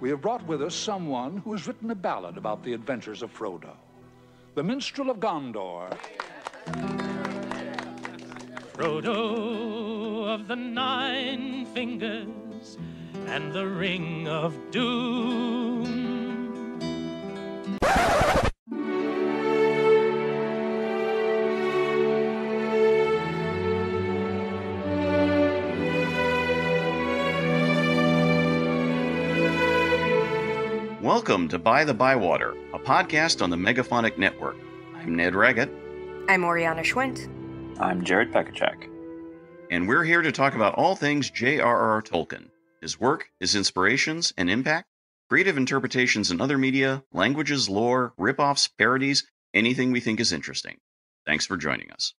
we have brought with us someone who has written a ballad about the adventures of Frodo, the minstrel of Gondor. Frodo of the Nine Fingers and the Ring of Doom. Welcome to By the Bywater, a podcast on the Megaphonic Network. I'm Ned Raggett, I'm Oriana Schwindt. I'm Jared Pekachek. and we're here to talk about all things J.R.R. Tolkien his work, his inspirations and impact, creative interpretations in other media, languages, lore, rip-offs, parodies, anything we think is interesting. Thanks for joining us.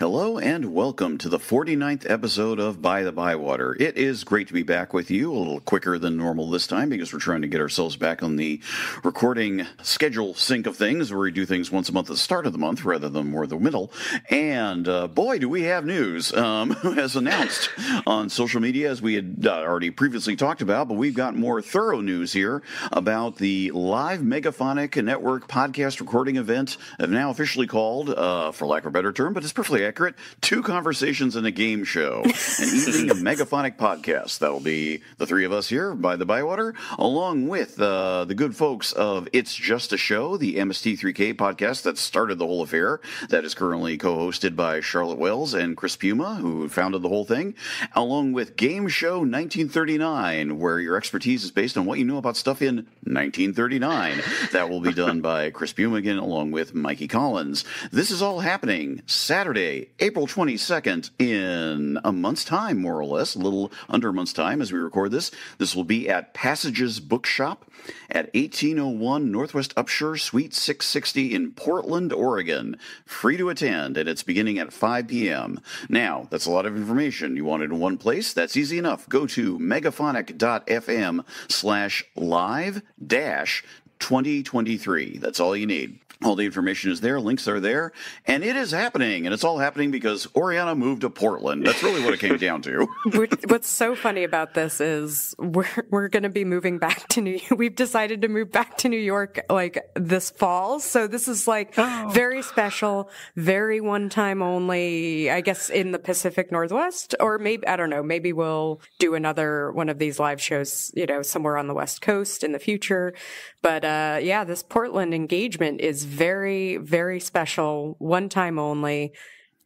Hello and welcome to the 49th episode of By the Bywater. It is great to be back with you, a little quicker than normal this time because we're trying to get ourselves back on the recording schedule sync of things where we do things once a month at the start of the month rather than more the middle. And uh, boy, do we have news, um, as announced on social media, as we had uh, already previously talked about, but we've got more thorough news here about the live Megaphonic Network podcast recording event, uh, now officially called, uh, for lack of a better term, but it's perfectly accurate, Two Conversations in a Game Show, an evening of Megaphonic podcast. That'll be the three of us here by the Bywater, along with uh, the good folks of It's Just a Show, the MST3K podcast that started the whole affair, that is currently co-hosted by Charlotte Wells and Chris Puma, who founded the whole thing, along with Game Show 1939, where your expertise is based on what you know about stuff in 1939. That will be done by Chris Puma again, along with Mikey Collins. This is all happening Saturday, April 22nd, in a month's time, more or less, a little under a month's time as we record this. This will be at Passages Bookshop at 1801 Northwest Upshur, Suite 660 in Portland, Oregon. Free to attend, and it's beginning at 5 p.m. Now, that's a lot of information. You want it in one place? That's easy enough. Go to megaphonic.fm slash live dash 2023. That's all you need. All the information is there, links are there, and it is happening. And it's all happening because Oriana moved to Portland. That's really what it came down to. What's so funny about this is we're we're going to be moving back to New. York. We've decided to move back to New York like this fall, so this is like very special, very one time only. I guess in the Pacific Northwest, or maybe I don't know. Maybe we'll do another one of these live shows, you know, somewhere on the West Coast in the future. But uh, yeah, this Portland engagement is very, very special, one time only.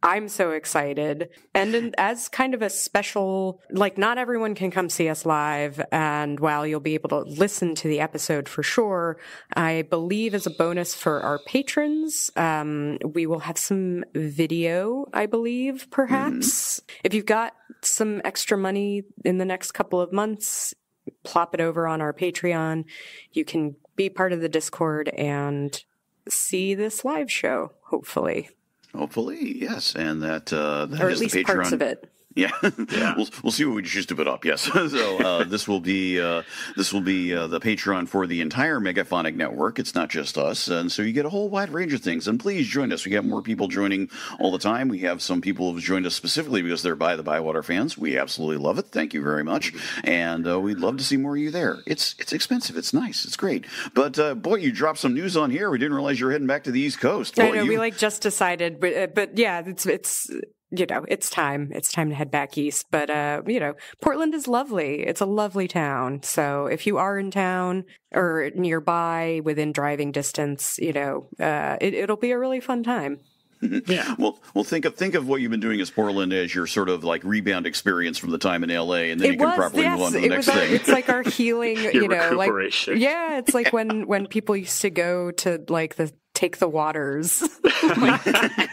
I'm so excited. And in, as kind of a special, like not everyone can come see us live. And while you'll be able to listen to the episode for sure, I believe as a bonus for our patrons, um, we will have some video, I believe, perhaps. If you've got some extra money in the next couple of months, plop it over on our Patreon. You can be part of the Discord and see this live show, hopefully. Hopefully, yes. And that, uh, that or at is least the Patreon. parts of it. Yeah, we'll we'll see what we choose to put up. Yes, so uh, this will be uh, this will be uh, the Patreon for the entire Megaphonic network. It's not just us, and so you get a whole wide range of things. And please join us. We have more people joining all the time. We have some people who've joined us specifically because they're by the Bywater fans. We absolutely love it. Thank you very much, and uh, we'd love to see more of you there. It's it's expensive. It's nice. It's great. But uh, boy, you dropped some news on here. We didn't realize you were heading back to the East Coast. I know you- we like just decided, but uh, but yeah, it's it's you know it's time. It's time to head back east. But uh, you know, Portland is lovely. It's a lovely town. So if you are in town or nearby, within driving distance, you know, uh, it, it'll be a really fun time. Yeah. Well, well, think of think of what you've been doing as Portland as your sort of like rebound experience from the time in L.A. and then you can properly move on to the next was our, thing. it's like our healing, you know, like recuperation. yeah, it's like when when people used to go to like the take the waters like,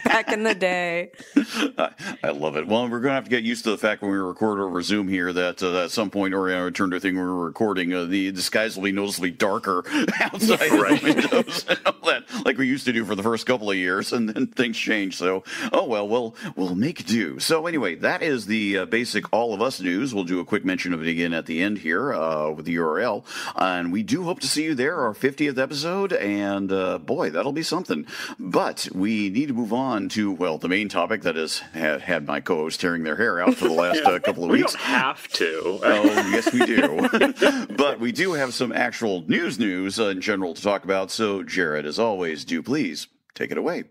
back in the day. I, I love it. Well, we're going to have to get used to the fact when we record over Zoom here that uh, at some point, Oriana returned to a thing we were recording. Uh, the, the skies will be noticeably darker outside Right. the windows, and all that, like we used to do for the first couple of years, and then things change. So, oh well, we'll we'll make do. So anyway, that is the uh, basic all of us news. We'll do a quick mention of it again at the end here uh, with the URL, and we do hope to see you there, our 50th episode, and uh, boy, that'll that'll be something. But we need to move on to well, the main topic that has had, had my co-host tearing their hair out for the last uh, couple of we weeks. don't have to. Oh, yes, we do. but we do have some actual news news uh, in general to talk about. So, Jared, as always, do please take it away.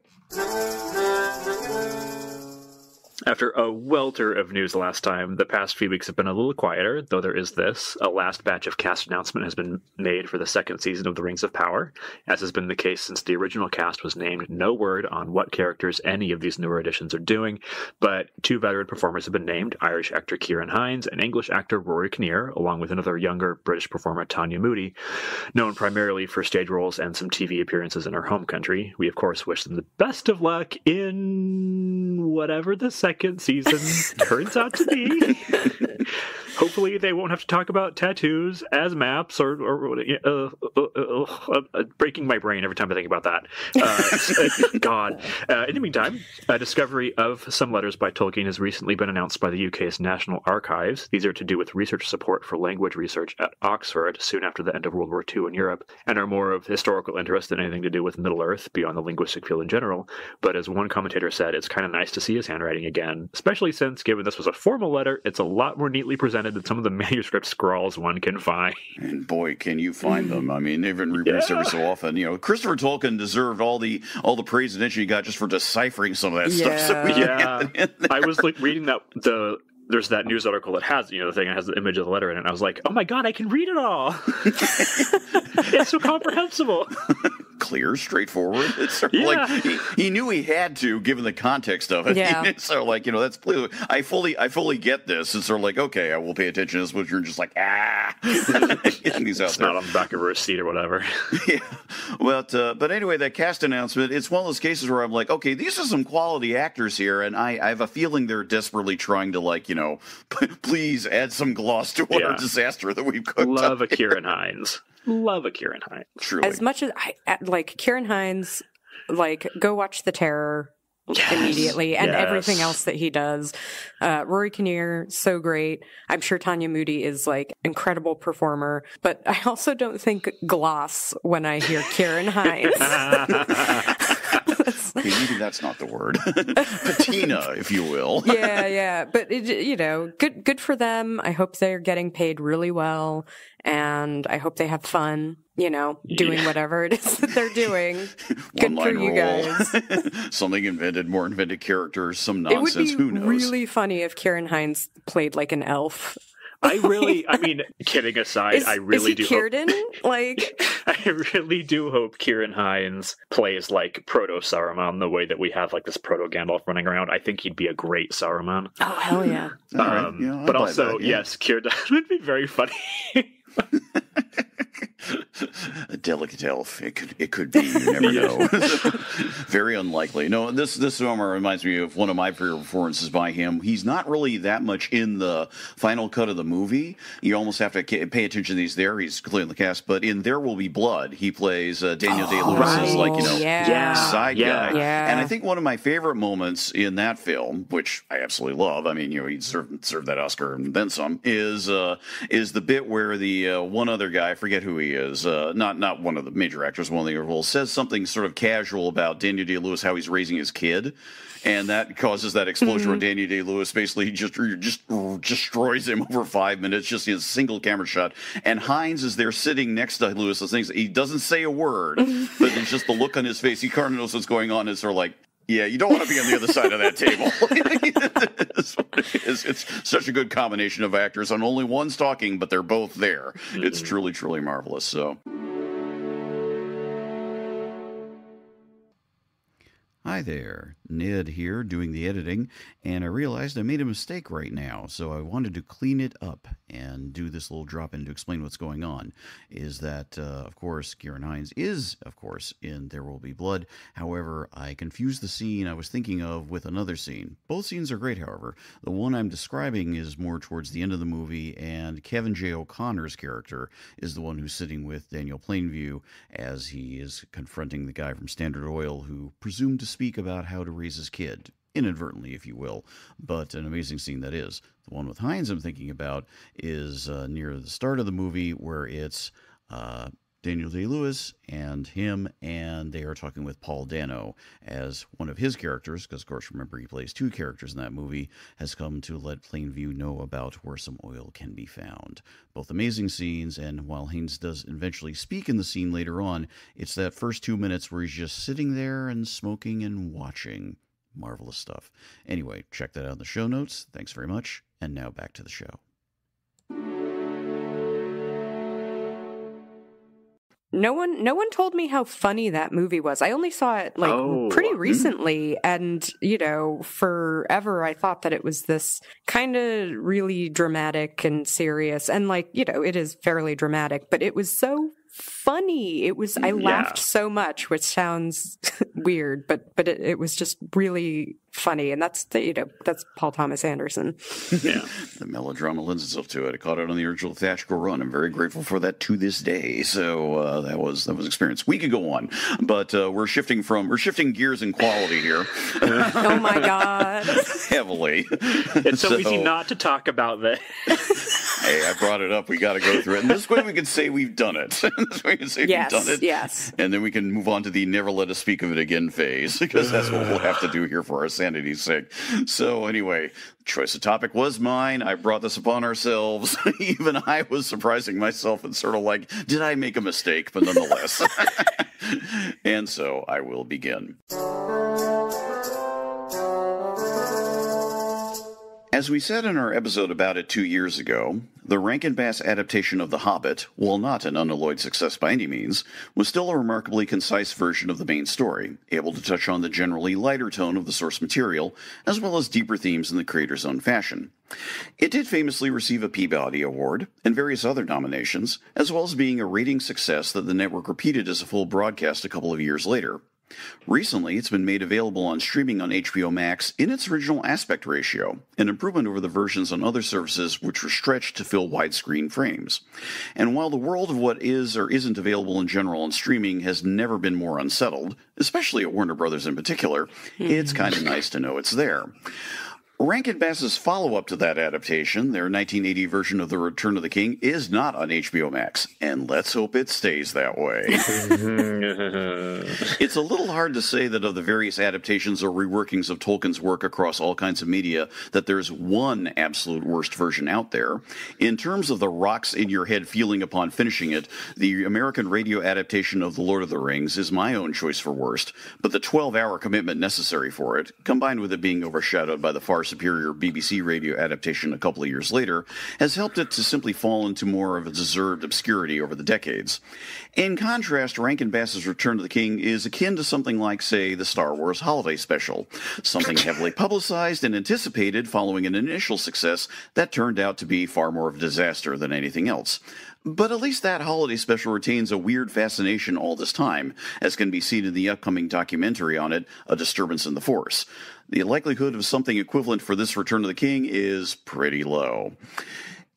After a welter of news last time, the past few weeks have been a little quieter, though there is this. A last batch of cast announcement has been made for the second season of The Rings of Power. As has been the case since the original cast was named, no word on what characters any of these newer additions are doing, but two veteran performers have been named Irish actor Ciarán Hinds and English actor Rory Kinnear, along with another younger British performer Tanya Moodie, known primarily for stage roles and some TV appearances in her home country. We, of course, wish them the best of luck in whatever the second season turns out to be. Hopefully, they won't have to talk about tattoos as maps or, or uh, uh, uh, uh, breaking my brain every time I think about that. Uh, God. Uh, in the meantime, a discovery of some letters by Tolkien has recently been announced by the UK's National Archives. These are to do with research support for language research at Oxford soon after the end of World War II in Europe, and are more of historical interest than anything to do with Middle Earth beyond the linguistic field in general. But as one commentator said, it's kind of nice to see his handwriting again, especially since, given this was a formal letter, it's a lot more neatly presented than some of the manuscript scrawls one can find. And boy, can you find them! I mean, they've been reproduced every so often. You know, Christopher Tolkien deserved all the all the praise and attention he got just for deciphering some of that stuff. So Yeah, had it in there. I was like reading that the there's that news article that has you know the thing that has the image of the letter in it. And I was like, oh my god, I can read it all. it's so comprehensible. clear, straightforward. It's sort of Yeah. like he, he knew he had to, given the context of it. Yeah. so like you know, that's clear. I fully, I fully get this. It's sort of like okay, I will pay attention to this, but you're just like ah, getting these out It's there. not on the back of a receipt or whatever. yeah. But uh, but anyway, that cast announcement, it's one of those cases where I'm like, okay, these are some quality actors here, and I, I have a feeling they're desperately trying to like, you know, please add some gloss to what Yeah. a disaster that we've cooked Love up. a Ciarán Hinds. Love a Ciarán Hinds. Truly. As much as I like Ciarán Hinds, like go watch The Terror immediately and Yes. everything else that he does. Uh, Rory Kinnear, so great. I'm sure Tanya Moodie is like incredible performer, but I also don't think gloss when I hear Ciarán Hinds. Okay, maybe that's not the word. Patina, if you will. yeah, yeah, but it, you know, good, good for them. I hope they're getting paid really well, and I hope they have fun. You know, doing whatever it is that they're doing. Good for you rule. guys. Something invented, more invented characters, some nonsense. It would be Who knows? really funny if Ciarán Hinds played like an elf. I really, I mean, kidding aside, Is, I really is he do. hope- Ciarán? like, I really do hope Ciarán Hinds plays like Proto Saruman the way that we have like this Proto Gandalf running around. I think he'd be a great Saruman. oh hell yeah! All right, Um, yeah, but also, that, yeah. yes, Ciarán would be very funny. A delicate elf. It could it could be. You never know. Very unlikely. No, this this summer reminds me of one of my favorite performances by him. He's not really that much in the final cut of the movie. You almost have to pay attention. that He's there. He's clearly in the cast. But in There Will Be Blood, he plays uh, Daniel Day Lewis's right. like you know Yeah. Yeah. side Yeah. guy. Yeah. And I think one of my favorite moments in that film, which I absolutely love, I mean, you know, he served, served that Oscar and then some, is uh, is the bit where the uh, one other guy, I forget who he is, uh, not not one of the major actors, one of the other roles, says something sort of casual about Daniel Day Lewis, how he's raising his kid. And that causes that explosion where Daniel Day Lewis basically just just destroys him over five minutes, just in a single camera shot. And Hinds is there sitting next to Lewis. and things he doesn't say a word, but it's just the look on his face. He kind of knows what's going on. It's sort of like, yeah, you don't want to be on the other side of that table. it's, it is. Such a good combination of actors, and only one's talking, but they're both there. It's mm-hmm. truly, truly marvelous. So. Hi there, Ned here doing the editing, and I realized I made a mistake right now, so I wanted to clean it up and do this little drop in to explain what's going on. Is that, uh, of course, Ciarán Hinds is, of course, in There Will Be Blood. However, I confused the scene I was thinking of with another scene. Both scenes are great, however. The one I'm describing is more towards the end of the movie, and Kevin J. O'Connor's character is the one who's sitting with Daniel Plainview as he is confronting the guy from Standard Oil who presumed to speak about how to raise his kid. Inadvertently, if you will, but an amazing scene that is. The one with Hinds I'm thinking about is uh, near the start of the movie where it's uh, Daniel Day Lewis and him, and they are talking with Paul Dano as one of his characters, because of course, remember he plays two characters in that movie, has come to let Plainview know about where some oil can be found. Both amazing scenes, and while Hinds does eventually speak in the scene later on, it's that first two minutes where he's just sitting there and smoking and watching. Marvelous stuff. Anyway, check that out in the show notes. Thanks very much. And now back to the show. No one, no one told me how funny that movie was. I only saw it like Oh. pretty mm. recently, and you know, forever I thought that it was this kind of really dramatic and serious, and like you know, it is fairly dramatic, but it was so funny. It was I laughed so much, which sounds weird, but but it, it was just really funny, and that's the, you know that's Paul Thomas Anderson. Yeah. The melodrama lends itself to it. I caught it on the original theatrical run. I'm very grateful for that to this day. So uh, that was that was experience. We could go on, but uh, we're shifting from we're shifting gears in quality here oh my god! heavily. It's so, easy not to talk about that. Hey, I brought it up. We got to go through it. And this way we can say we've done it. this way we can say Yes, we've done it. yes. And then we can move on to the never let us speak of it again phase because that's what we'll have to do here for our sanity's sake. So anyway, choice of topic was mine. I brought this upon ourselves. Even I was surprising myself and sort of like, did I make a mistake? But nonetheless. and so I will begin. As we said in our episode about it two years ago, the Rankin Bass adaptation of The Hobbit, while not an unalloyed success by any means, was still a remarkably concise version of the main story, able to touch on the generally lighter tone of the source material, as well as deeper themes in the creator's own fashion. It did famously receive a Peabody Award and various other nominations, as well as being a rating success that the network repeated as a full broadcast a couple of years later. Recently, it's been made available on streaming on HBO Max in its original aspect ratio, an improvement over the versions on other services which were stretched to fill widescreen frames. And while the world of what is or isn't available in general on streaming has never been more unsettled, especially at Warner Brothers in particular, it's hmm. kind of nice to know it's there. Rankin Bass's follow up to that adaptation, their 1980 version of The Return of the King, is not on HBO Max, and let's hope it stays that way. it's a little hard to say that of the various adaptations or reworkings of Tolkien's work across all kinds of media, that there's one absolute worst version out there. In terms of the rocks in your head feeling upon finishing it, the American radio adaptation of The Lord of the Rings is my own choice for worst, but the 12 hour commitment necessary for it, combined with it being overshadowed by the far superior BBC radio adaptation a couple of years later, has helped it to simply fall into more of a deserved obscurity over the decades. In contrast, Rankin Bass's Return to the King is akin to something like, say, the Star Wars Holiday Special, something heavily publicized and anticipated following an initial success that turned out to be far more of a disaster than anything else. But at least that holiday special retains a weird fascination all this time, as can be seen in the upcoming documentary on it, A Disturbance in the Force. The likelihood of something equivalent for this Return to the King is pretty low.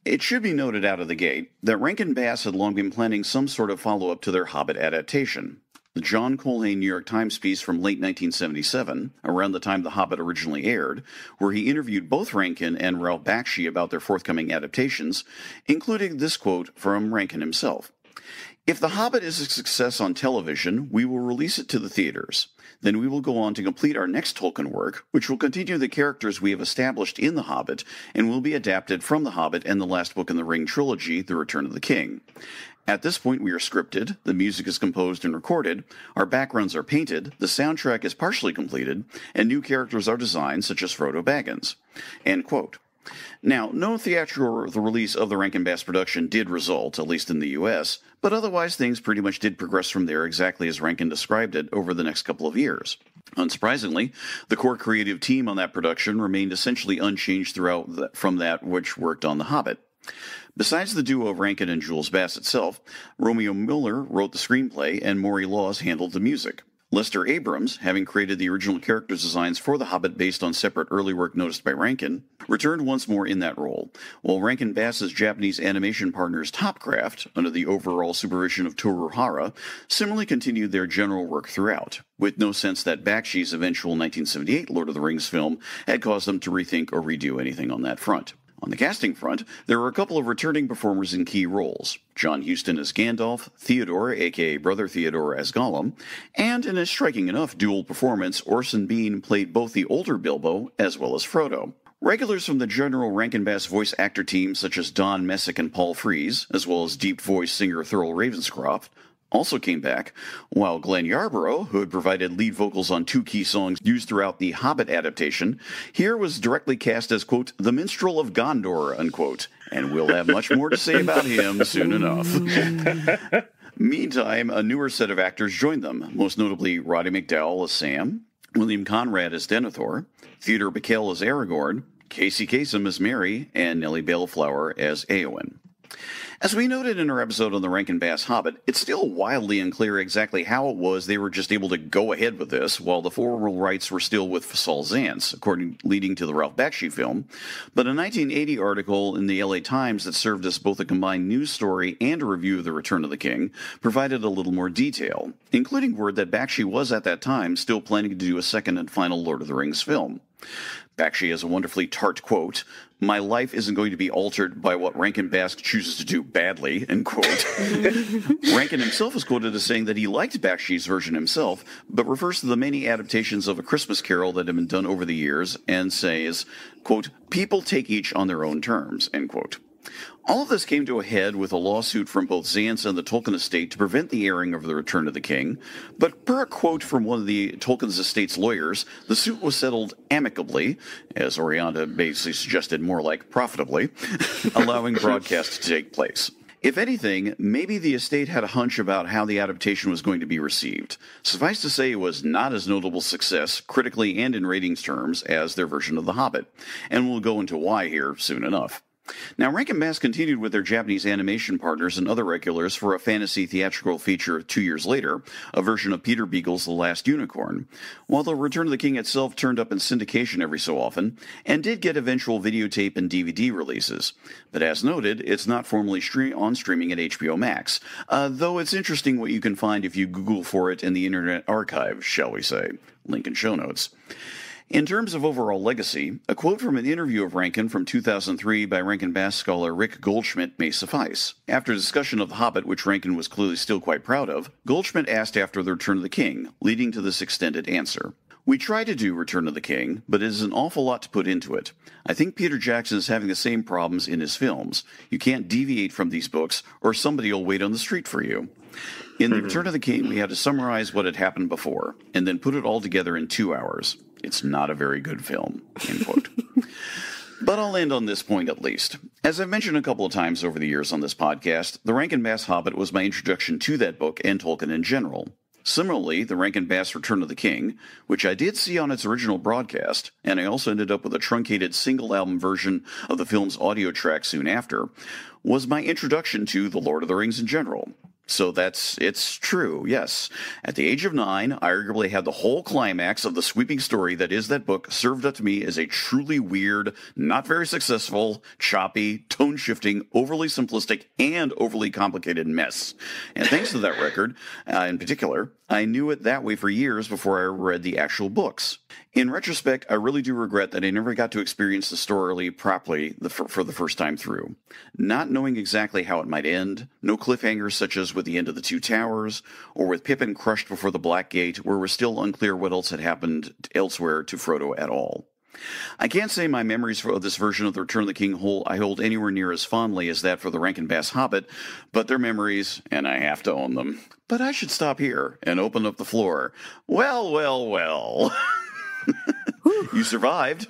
It should be noted out of the gate that Rankin Bass had long been planning some sort of follow up to their Hobbit adaptation. The John Culhane New York Times piece from late 1977, around the time The Hobbit originally aired, where he interviewed both Rankin and Ralph Bakshi about their forthcoming adaptations, including this quote from Rankin himself. If The Hobbit is a success on television, we will release it to the theaters. Then we will go on to complete our next Tolkien work, which will continue the characters we have established in The Hobbit and will be adapted from The Hobbit and the last book in the Ring trilogy, The Return of the King. At this point, we are scripted, the music is composed and recorded, our backgrounds are painted, the soundtrack is partially completed, and new characters are designed, such as Frodo Baggins. End quote. Now, no theatrical the release of the Rankin Bass production did result, at least in the US, but otherwise things pretty much did progress from there exactly as Rankin described it over the next couple of years. Unsurprisingly, the core creative team on that production remained essentially unchanged throughout the, from that which worked on The Hobbit. Besides the duo of Rankin and Jules Bass itself, Romeo Muller wrote the screenplay and Maury Laws handled the music. Lester Abrams, having created the original character designs for The Hobbit based on separate early work noticed by Rankin, returned once more in that role, while Rankin Bass's Japanese animation partners Topcraft, under the overall supervision of Toru Hara, similarly continued their general work throughout, with no sense that Bakshi's eventual 1978 Lord of the Rings film had caused them to rethink or redo anything on that front. On the casting front, there were a couple of returning performers in key roles John Huston as Gandalf, Theodore, aka Brother Theodore, as Gollum, and in a striking enough dual performance, Orson Bean played both the older Bilbo as well as Frodo. Regulars from the General Rankin Bass voice actor team, such as Don Messick and Paul Frees, as well as deep voice singer Thurl Ravenscroft, also came back, while Glenn Yarbrough, who had provided lead vocals on two key songs used throughout the Hobbit adaptation, here was directly cast as, quote, the minstrel of Gondor, unquote. And we'll have much more to say about him soon enough. Meantime, a newer set of actors joined them, most notably Roddy McDowall as Sam, William Conrad as Denethor, Theodore Bikel as Aragorn, Casey Kasem as Merry, and Nellie Bellflower as Eowyn. As we noted in our episode on the Rankin Bass Hobbit, it's still wildly unclear exactly how it was they were just able to go ahead with this while the formal rights were still with Saul Zaentz, according leading to the Ralph Bakshi film. But a 1980 article in the LA Times that served as both a combined news story and a review of The Return of the King provided a little more detail, including word that Bakshi was at that time still planning to do a second and final Lord of the Rings film. Bakshi has a wonderfully tart quote My life isn't going to be altered by what Rankin Bass chooses to do badly, end quote. Rankin himself is quoted as saying that he liked Bakshi's version himself, but refers to the many adaptations of A Christmas Carol that have been done over the years and says, quote, People take each on their own terms, end quote. All of this came to a head with a lawsuit from both Zaentz and the Tolkien estate to prevent the airing of The Return of the King. But per a quote from one of the Tolkien's estate's lawyers, the suit was settled amicably, as Oriana basically suggested more like profitably, allowing broadcast to take place. If anything, maybe the estate had a hunch about how the adaptation was going to be received. Suffice to say, it was not as notable success, critically and in ratings terms, as their version of The Hobbit. And we'll go into why here soon enough. Now, Rankin Bass continued with their Japanese animation partners and other regulars for a fantasy theatrical feature two years later, a version of Peter Beagle's The Last Unicorn, while The Return of the King itself turned up in syndication every so often, and did get eventual videotape and DVD releases. But as noted, it's not formally stre- on streaming at HBO Max, uh, though it's interesting what you can find if you Google for it in the Internet Archive, shall we say. Link in show notes. In terms of overall legacy, a quote from an interview of Rankin from 2003 by Rankin Bass scholar Rick Goldschmidt may suffice. After a discussion of The Hobbit, which Rankin was clearly still quite proud of, Goldschmidt asked after The Return of the King, leading to this extended answer. We try to do Return of the King, but it is an awful lot to put into it. I think Peter Jackson is having the same problems in his films. You can't deviate from these books, or somebody will wait on the street for you. In The mm-hmm. Return of the King, we had to summarize what had happened before, and then put it all together in two hours. It's not a very good film. End quote. But I'll end on this point at least. As I've mentioned a couple of times over the years on this podcast, The Rankin Bass Hobbit was my introduction to that book and Tolkien in general. Similarly, The Rankin Bass Return of the King, which I did see on its original broadcast, and I also ended up with a truncated single album version of the film's audio track soon after, was my introduction to The Lord of the Rings in general. So that's it's true. Yes. At the age of 9, I arguably had the whole climax of the sweeping story that is that book served up to me as a truly weird, not very successful, choppy, tone-shifting, overly simplistic and overly complicated mess. And thanks to that record, uh, in particular, I knew it that way for years before I read the actual books. In retrospect, I really do regret that I never got to experience the story properly the, for, for, the first time through. Not knowing exactly how it might end, no cliffhangers such as with the end of the Two Towers, or with Pippin crushed before the Black Gate, where was still unclear what else had happened elsewhere to Frodo at all. I can't say my memories of this version of The Return of the King hold, I hold anywhere near as fondly as that for the Rankin Bass Hobbit, but they're memories, and I have to own them. But I should stop here and open up the floor. Well, well, well. you survived.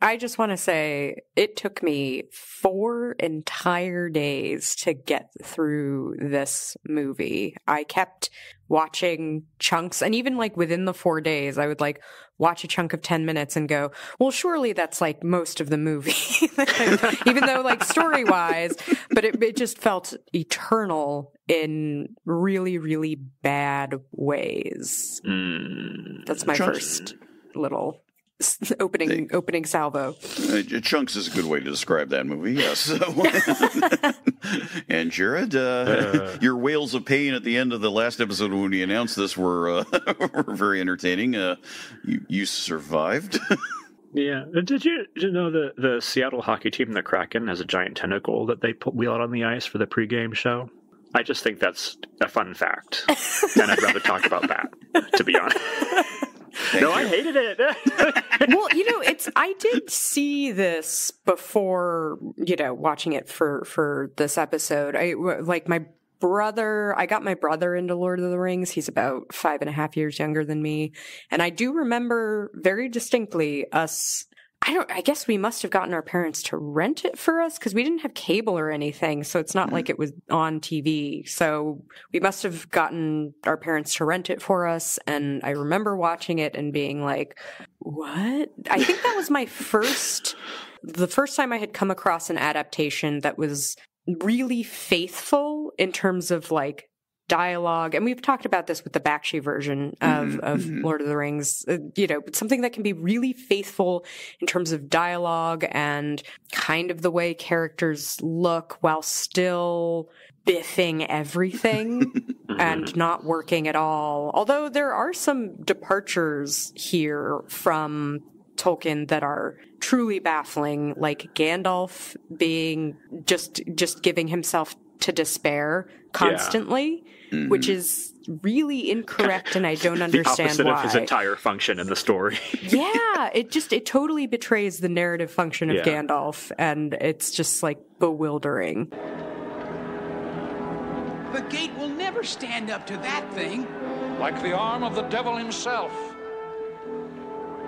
I just want to say it took me four entire days to get through this movie. I kept watching chunks, and even like within the four days, I would like watch a chunk of 10 minutes and go, well, surely that's like most of the movie. even though, like, story wise, but it, it just felt eternal in really, really bad ways. Mm, That's my Chunks- first little s- opening opening salvo. Uh, Chunks is a good way to describe that movie, yes. So, and Jared, uh, your wails of pain at the end of the last episode when we announced this were uh, were very entertaining. Uh, you, you survived. Yeah. Did you, did you know the the Seattle hockey team, the Kraken, has a giant tentacle that they put, wheel out on the ice for the pregame show? I just think that's a fun fact, and I'd rather talk about that. To be honest. No, I hated it. well, you know, it's I did see this before, you know, watching it for for this episode. I like my brother. I got my brother into Lord of the Rings. He's about five and a half years younger than me, and I do remember very distinctly us I don't, I guess we must have gotten our parents to rent it for us because we didn't have cable or anything. So it's not mm-hmm. like it was on TV. So we must have gotten our parents to rent it for us. And I remember watching it and being like, what? I think that was my first, the first time I had come across an adaptation that was really faithful in terms of like dialogue and we've talked about this with the Bakshi version of, mm-hmm, of mm-hmm. Lord of the Rings uh, you know something that can be really faithful in terms of dialogue and kind of the way characters look while still biffing everything mm-hmm. and not working at all although there are some departures here from Tolkien that are truly baffling like Gandalf being just just giving himself to despair constantly, yeah. Mm-hmm. which is really incorrect and I don't understand the opposite why. of his entire function in the story. yeah, it just it totally betrays the narrative function of yeah. Gandalf and it's just like bewildering. The gate will never stand up to that thing. Like the arm of the devil himself.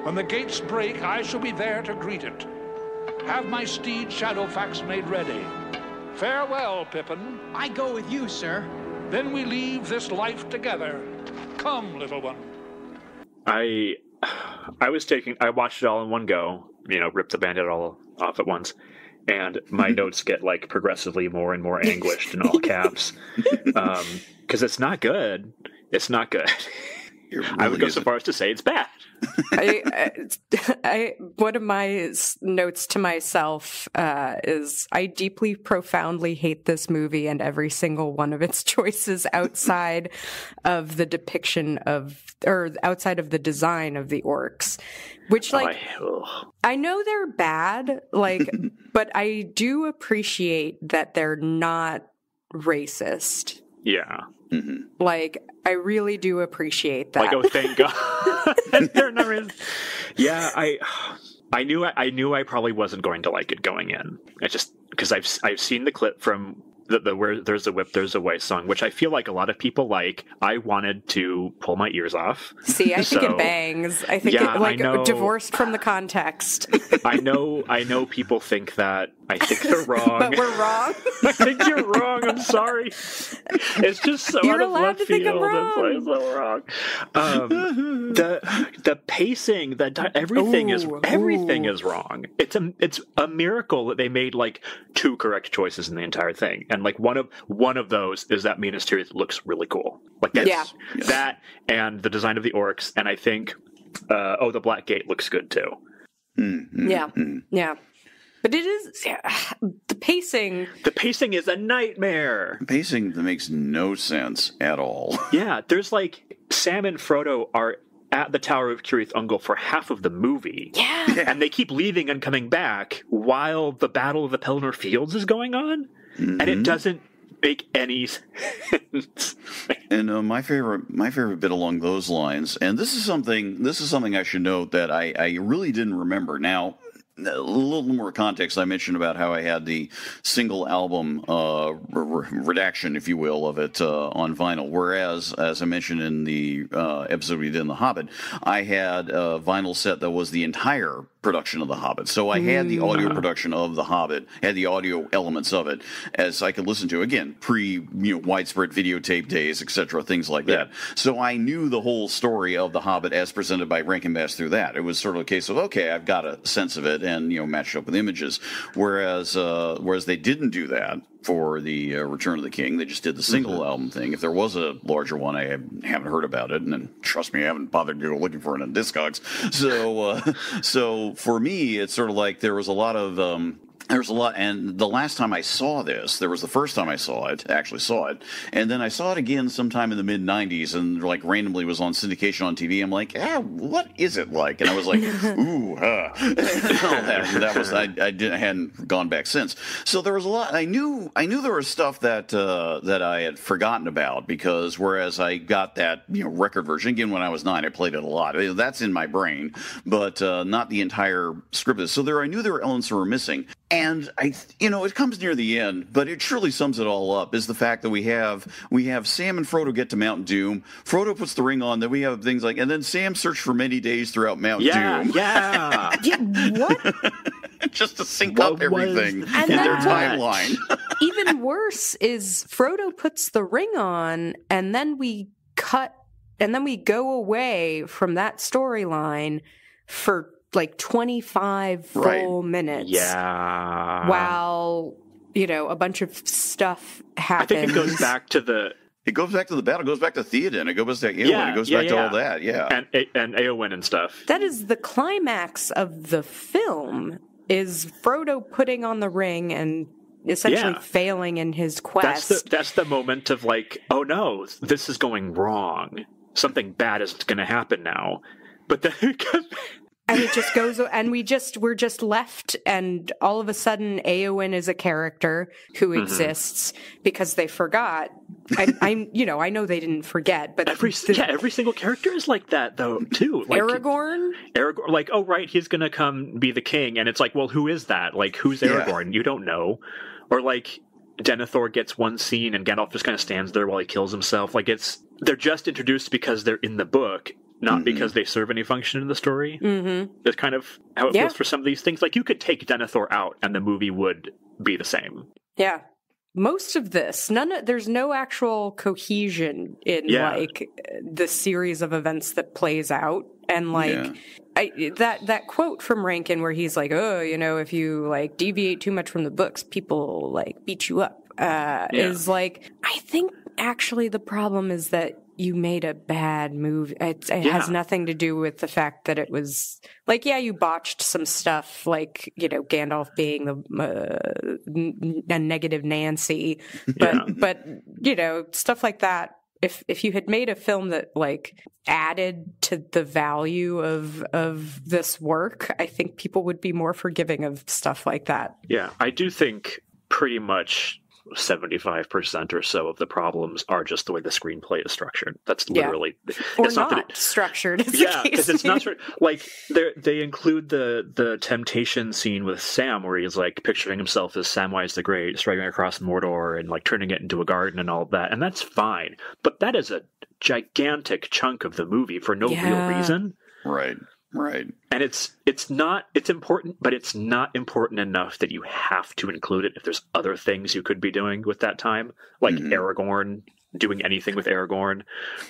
When the gates break, I shall be there to greet it. Have my steed Shadowfax made ready. Farewell, Pippin. I go with you, sir. Then we leave this life together. Come, little one. I I was taking I watched it all in one go, you know, rip the bandit all off at once. And my notes get like progressively more and more anguished in all caps. Um, because it's not good. It's not good. Really I would go so far as to say it's bad. I, I, I, one of my notes to myself uh, is I deeply, profoundly hate this movie and every single one of its choices outside of the depiction of, or outside of the design of the orcs, which like oh, I, I know they're bad, like, but I do appreciate that they're not racist. Yeah. Mm-hmm. Like, I really do appreciate that. Like, oh, thank God. They're not really... Yeah, I, I knew, I, I knew I probably wasn't going to like it going in. I just because I've I've seen the clip from the, the where there's a whip there's a way song which i feel like a lot of people like i wanted to pull my ears off see i think so, it bangs i think yeah, it like divorced from the context i know i know people think that I think they're wrong. but we're wrong. I think you're wrong. I'm sorry. It's just so you're out of left field. Think I'm wrong. It's so wrong. Um, the the pacing, the di- everything Ooh, is everything ooh. is wrong. It's a it's a miracle that they made like two correct choices in the entire thing, and like one of one of those is that Minas Tirith looks really cool. Like that's, yeah. that and the design of the orcs, and I think uh, oh the Black Gate looks good too. Mm-hmm. Yeah, mm-hmm. yeah. But it is the pacing. The pacing is a nightmare. Pacing that makes no sense at all. yeah, there's like Sam and Frodo are at the Tower of Cirith Ungol for half of the movie. Yeah. And they keep leaving and coming back while the Battle of the Pelennor Fields is going on. Mm-hmm. And it mm-hmm. doesn't make any sense. and uh, my favorite, my favorite bit along those lines, and this is something, this is something I should note that I, I really didn't remember. Now, a little more context, I mentioned about how I had the single album uh, re- redaction, if you will, of it uh, on vinyl. Whereas, as I mentioned in the uh, episode we did in The Hobbit, I had a vinyl set that was the entire production of The Hobbit. So I had the audio mm. production of The Hobbit, had the audio elements of it as I could listen to again pre you know widespread videotape days, etc. Things like that. So I knew the whole story of The Hobbit as presented by Rankin Bass through that. It was sort of a case of okay, I've got a sense of it and you know matched up with images. Whereas uh, whereas they didn't do that for the uh, Return of the King. They just did the single mm-hmm. album thing. If there was a larger one, I haven't heard about it, and then, trust me, I haven't bothered to go looking for it on Discogs. So, uh, so for me, it's sort of like there was a lot of um, There's a lot, and the last time I saw this, there was the first time I saw it, actually saw it, and then I saw it again sometime in the mid '90s, and like randomly was on syndication on TV. I'm like, ah, what is it like? And I was like, ooh, huh. that, that was I, I didn't hadn't gone back since. So there was a lot. I knew I knew there was stuff that uh, that I had forgotten about because whereas I got that you know record version again when I was nine, I played it a lot. That's in my brain, but uh, not the entire script. So there, I knew there were elements that were missing. And I, you know, it comes near the end, but it truly sums it all up. Is the fact that we have we have Sam and Frodo get to Mount Doom. Frodo puts the ring on. Then we have things like, and then Sam searched for many days throughout Mount Yeah, Doom, yeah. Yeah, what? just to sync What up everything was And in their timeline. Even worse is Frodo puts the ring on, and then we cut, and then we go away from that storyline for like 25 full Right. minutes. yeah. While, you know, a bunch of stuff happens. I think it goes back to the It goes back to the battle. It goes back to Theoden. It goes back to Eowyn. Yeah, it goes yeah, back to all that. Yeah. and and Eowyn and stuff. That is the climax of the film is Frodo putting on the ring and essentially Yeah. failing in his That's quest. the that's the moment of like, oh no, this is going wrong. Something bad is going to happen now. But then and it just goes and we just we're just left and all of a sudden Eowyn is a character who Mm-hmm. exists because they forgot. I, I'm you know I know they didn't forget, but every the- yeah, every single character is like that though too. Like Aragorn. Aragorn, like, oh right, he's gonna come be the king, and it's like, well, who is that? Like, who's Yeah. Aragorn? You don't know, or like, Denethor gets one scene, and Gandalf just kind of stands there while he kills himself. Like, it's they're just introduced because they're in the book, not Mhm. because they serve any function in the story. Mm-hmm. That's kind of how it Yeah. feels for some of these things. Like, you could take Denethor out, and the movie would be the same. Yeah. Most of this, none of, there's no actual cohesion in Yeah. like the series of events that plays out. And like Yeah. I, that that quote from Rankin where he's like, "Oh, you know, if you like deviate too much from the books, people like beat you up." Uh, Yeah. Is like, I think actually the problem is that you made a bad move. It, it has nothing to do with the fact that it was like, yeah, you botched some stuff, like you know, Gandalf being the uh, n- a negative Nancy, but Yeah. but you know, stuff like that. If if you had made a film that like added to the value of of this work, I think people would be more forgiving of stuff like that. Yeah, I do think pretty much 75% or so of the problems are just the way the screenplay is structured. That's Yeah. literally Or it's not, that it- structured. as yeah, because it's not sort like they they include the the temptation scene with Sam where he's like picturing himself as Samwise the Great, striding across Mordor and like turning it into a garden and all that, and that's fine. But that is a gigantic chunk of the movie for no Yeah. real reason Right. Right. and it's it's not it's important but it's not important enough that you have to include it if there's other things you could be doing with that time like Mhm. aragorn doing anything with aragorn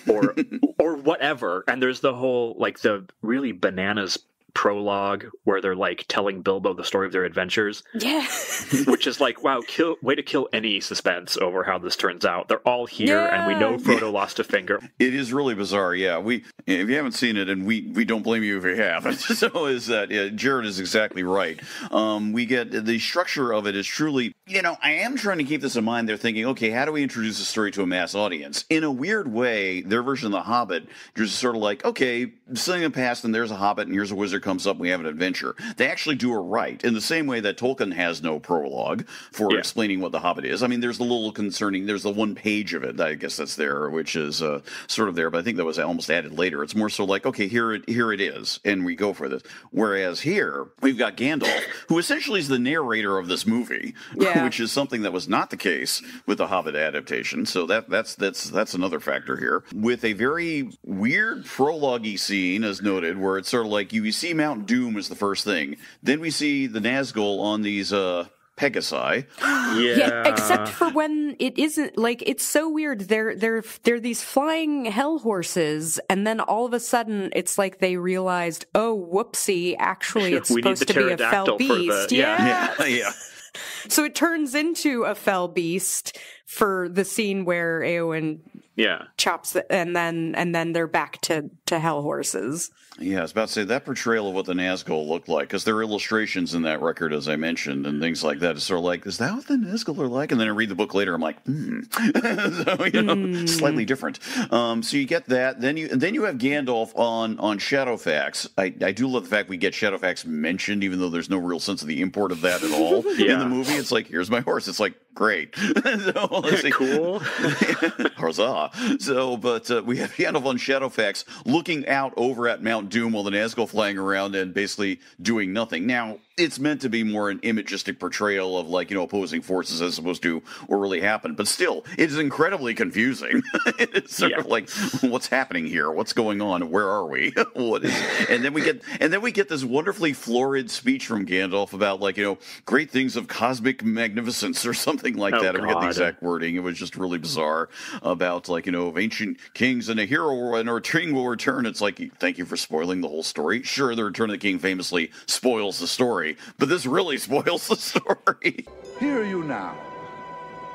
or or whatever and there's the whole like the really bananas prologue where they're like telling bilbo the story of their adventures Yeah. which is like wow kill way to kill any suspense over how this turns out they're all here and we know Yeah. frodo lost a finger It is really bizarre. Yeah, we if you haven't seen it, and we we don't blame you if you haven't, so is that yeah, Jared is exactly right. Um, we get the structure of it is truly. You know, I am trying to keep this in mind. They're thinking, okay, how do we introduce a story to a mass audience? In a weird way, their version of The Hobbit is sort of like, okay, something in the past, and there's a Hobbit, and here's a wizard comes up, and we have an adventure. They actually do it right in the same way that Tolkien has no prologue for Yeah. explaining what the Hobbit is. I mean, there's the little concerning. There's the one page of it. I guess that's there, which is uh, sort of there, but I think that was almost added later. It's more so like, okay, here it here it is, and we go for this. Whereas here we've got Gandalf, who essentially is the narrator of this movie, Yeah. Which is something that was not the case with the Hobbit adaptation. So that that's that's that's another factor here. With a very weird prologue scene, as noted, where it's sort of like you see Mount Doom as the first thing, then we see the Nazgul on these. uh Pegasi, Yeah, except for when it isn't like it's so weird. They're they're they're these flying hell horses, and then all of a sudden it's like they realized, oh, whoopsie! Actually, it's supposed to be a fell pterodactyl for the- beast. yeah. yeah, yeah. So it turns into a fell beast for the scene where Eowyn Yeah. chops the, and then and then they're back to to hell horses. Yeah, I was about to say that portrayal of what the Nazgul looked like, because there are illustrations in that record, as I mentioned, and things like that. It's sort of like, is that what the Nazgul are like? And then I read the book later, I'm like, hmm. so, you know, slightly different. Um, so you get that. Then you then you have Gandalf on on Shadowfax. I, I do love the fact we get Shadowfax mentioned, even though there's no real sense of the import of that at all in the movie. It's like, here's my horse. It's like, great. so. Cool. Huzzah. So, but uh, we have Gandalf on Shadowfax looking out over at Mount Doom while the Nazgul flying around and basically doing nothing. Now, it's meant to be more an imagistic portrayal of like, you know, opposing forces as opposed to what really happened. But still, it is incredibly confusing. it's sort Yeah. of like, what's happening here? What's going on? Where are we? what is and then we get and then we get this wonderfully florid speech from Gandalf about like, you know, great things of cosmic magnificence or something like Oh, that. I forget the exact wording. It was just really bizarre about like you know of ancient kings and a hero and our king will return. It's like thank you for spoiling the whole story. Sure, the Return of the King famously spoils the story, but this really spoils the story. Hear you now,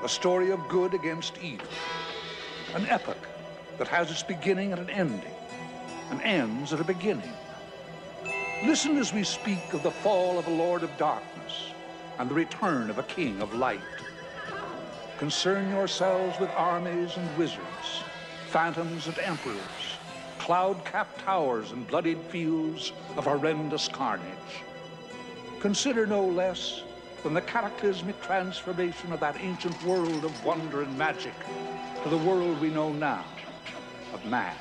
a story of good against evil, an epic that has its beginning and an ending, and ends at a beginning. Listen as we speak of the fall of a lord of darkness and the return of a king of light. Concern yourselves with armies and wizards, phantoms and emperors, cloud-capped towers and bloodied fields of horrendous carnage. Consider no less than the cataclysmic transformation of that ancient world of wonder and magic to the world we know now of man.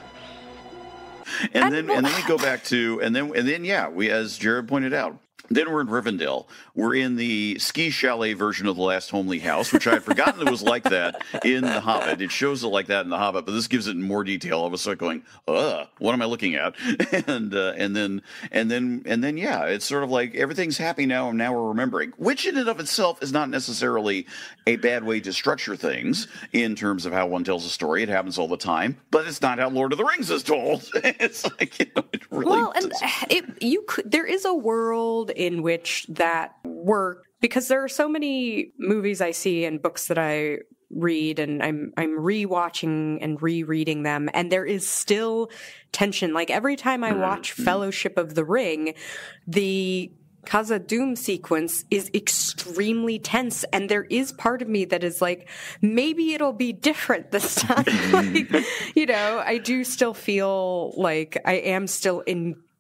And then and then we go back to and then and then yeah, we as Jared pointed out. Then we're in Rivendell. We're in the ski chalet version of the last homely house, which I had forgotten it was like that in The Hobbit. It shows it like that in The Hobbit, but this gives it more detail. I was sort of going, "Uh, what am I looking at?" And uh, and then and then and then yeah, it's sort of like everything's happy now, and now we're remembering, which in and of itself is not necessarily a bad way to structure things in terms of how one tells a story. It happens all the time, but it's not how Lord of the Rings is told. it's like you know, it really. Well, and it you could there is a world in which that work because there are so many movies I see and books that I read and I'm I'm rewatching and rereading them and there is still tension like every time I mm-hmm. watch Fellowship of the Ring the Khazad-dûm sequence is extremely tense, and there is part of me that is like, maybe it'll be different this time. like, you know, I do still feel like I am still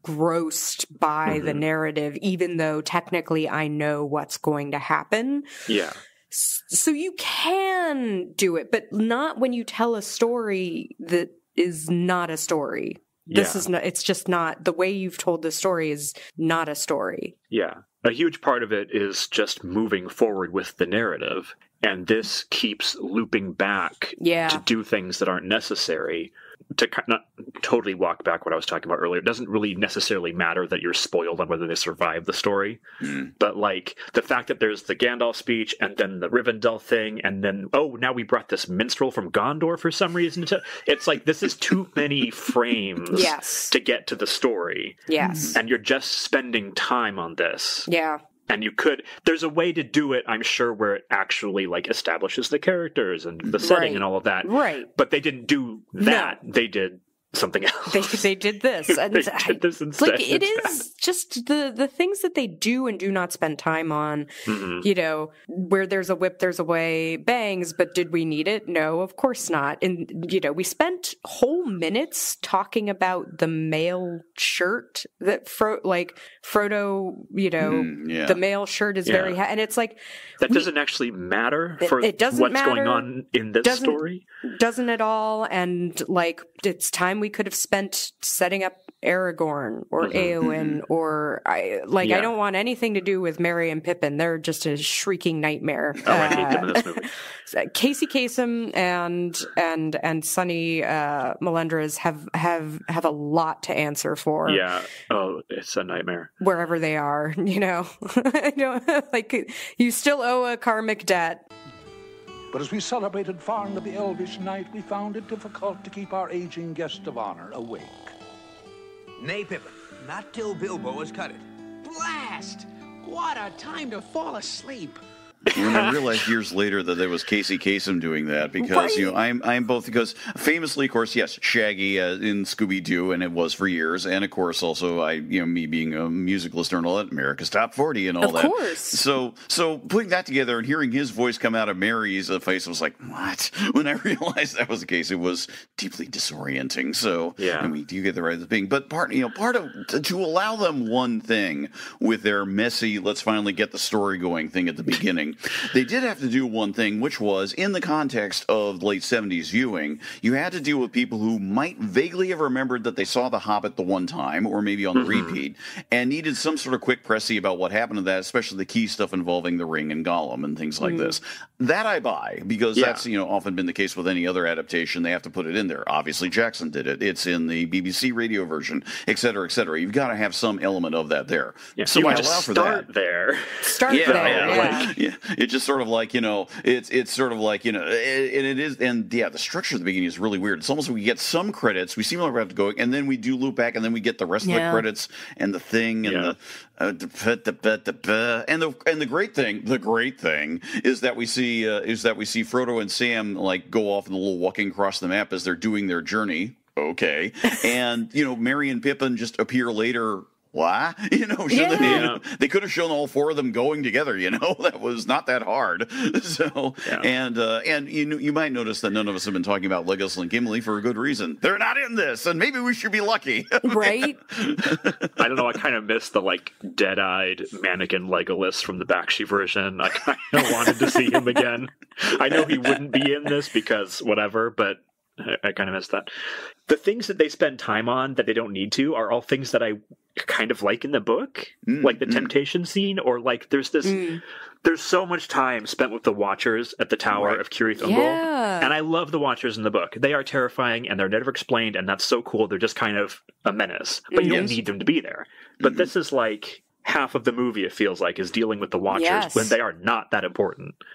engrossed by the mm-hmm. narrative, even though technically I know what's going to happen. Yeah. So you can do it, but not when you tell a story that is not a story. This Yeah. is not, it's just not, the way you've told the story is not a story. Yeah. A huge part of it is just moving forward with the narrative. And this keeps looping back Yeah. to do things that aren't necessary. To not totally walk back what I was talking about earlier, it doesn't really necessarily matter that you're spoiled on whether they survive the story. Hmm. But like the fact that there's the Gandalf speech and then the Rivendell thing, and then oh, now we brought this minstrel from Gondor for some reason. To, it's like this is too many frames Yes. to get to the story Yes. and you're just spending time on this Yeah. And you could there's a way to do it i'm sure where it actually like establishes the characters and the setting Right. and all of that Right. but they didn't do that they did something else They, they did this. And They did this instead. Like It's just the the things that they do and do not spend time on. Mhm. You know, where there's a whip, there's a way. Bangs, but did we need it? No, of course not. And you know, we spent whole minutes talking about the mail shirt that Fro like Frodo. You know, Mm, yeah. the mail shirt is Yeah. very, ha- and it's like that we- doesn't actually matter It- for it doesn't what's going on in this Doesn't- story doesn't at all and like it's time we could have spent setting up Aragorn or Eowyn or I like I don't want anything to do with Merry and Pippin. They're just a shrieking nightmare. oh i hate them in Uh, this movie Casey Kasem and and and Sonny uh, Melendrez have have have a lot to answer for yeah oh it's a nightmare wherever they are. You know, I don't like you still owe a karmic debt. But as we celebrated Farn of the Elvish Night, we found it difficult to keep our aging guest of honor awake. Nay, Pippin, not till Bilbo has cut it. Blast! What a time to fall asleep. When I realized years later that it was Casey Kasem doing that because you know I'm I'm both because famously, of course, yes, Shaggy uh, in Scooby Doo, and it was for years, and of course also I you know me being a music listener and all that, America's Top Forty and all Of that. course. So so putting that together and hearing his voice come out of Merry's uh, face I was like, what? When I realized that was the case, it was deeply disorienting. So Yeah. I mean, do you get the right thing? But part you know part of to, to allow them one thing with their messy, let's finally get the story going thing at the beginning. They did have to do one thing, which was in the context of late 70s viewing, you had to deal with people who might vaguely have remembered that they saw The Hobbit the one time, or maybe on the mm-hmm. repeat, and needed some sort of quick pressy about what happened to that, especially the key stuff involving the ring and Gollum and things like mm-hmm. this. That I buy, because Yeah. that's, you know, often been the case with any other adaptation. They have to put it in there. Obviously, Jackson did it. It's in the BBC radio version, et cetera, et cetera. You've got to have some element of that there. Yeah, so you I might allow just for start that. there. Start Yeah, there. yeah, Yeah. like, yeah, it's just sort of like you know, it's it's sort of like you know, and it is, and yeah, the structure at the beginning is really weird. It's almost like we get some credits, we seem like we have to go, and then we do loop back, and then we get the rest of the credits and the thing and Yeah. the. Uh, the, the, the, the, the, and the and the great thing, the great thing is that we see uh, is that we see Frodo and Sam like go off in the little walking across the map as they're doing their journey. Okay, and you know Merry and Pippin just appear later why? You know, should they, Yeah. they could have shown all four of them going together. You know, that was not that hard. So, Yeah. and uh, and you you might notice that none of us have been talking about Legolas and Gimli for a good reason. They're not in this, and maybe we should be lucky. Right? I don't know. I kind of miss the like dead-eyed mannequin Legolas from the Bakshi version. I kind of wanted to see him again. I know he wouldn't be in this because whatever, but I, I kind of missed that. The things that they spend time on that they don't need to are all things that I kind of like in the book, Mm, like the mm. temptation scene, or like there's this. Mm. There's so much time spent with the Watchers at the Tower Right. of Cirith Ungol, Yeah. and I love the Watchers in the book. They are terrifying, and they're never explained, and that's so cool. They're just kind of a menace, but you don't Yes. need them to be there. But this is like half of the movie. It feels like is dealing with the Watchers Yes. when they are not that important.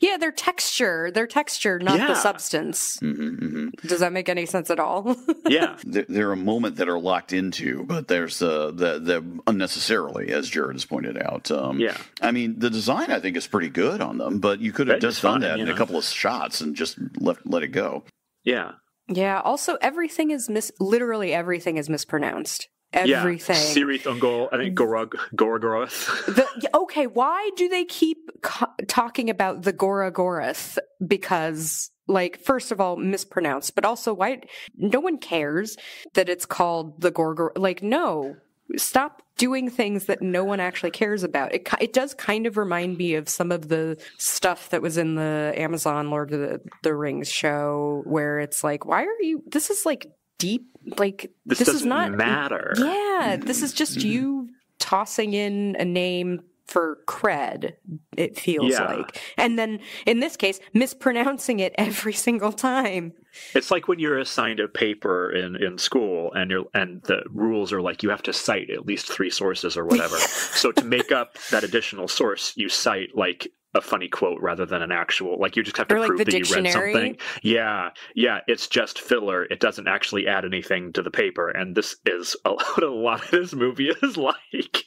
yeah, their texture, their texture, not Yeah. the substance. Mhm, mhm. Does that make any sense at all? Yeah, They're, they're a moment that are locked into, but there's uh, the the unnecessarily, as Jared has pointed out. Um, Yeah. I mean, the design I think is pretty good on them, but you could have just done fine, that in yeah. a couple of shots and just left let it go. yeah, yeah. Also, everything is mis. Literally everything is mispronounced. Yeah. Everything. Sirith Ungol, I think mm. Gorog Gorogoroth. The, okay, why do they keep co- talking about the Gora Gorath? Because, like, first of all, mispronounced, but also, why? No one cares that it's called the Gorgor. Like, no, stop doing things that no one actually cares about. It it does kind of remind me of some of the stuff that was in the Amazon Lord of the, the Rings show, where it's like, why are you? This is like deep. Like This, this, is not matter. yeah, this is just mm-hmm. you tossing in a name for cred, it feels Yeah. like. And then in this case, mispronouncing it every single time. It's like when you're assigned a paper in, in school and you're and the rules are like you have to cite at least three sources or whatever. so to make up that additional source, you cite like a funny quote rather than an actual like you just have to like, prove the that you read something. Yeah. Yeah, it's just filler. It doesn't actually add anything to the paper. And this is a lot a lot of this movie is like.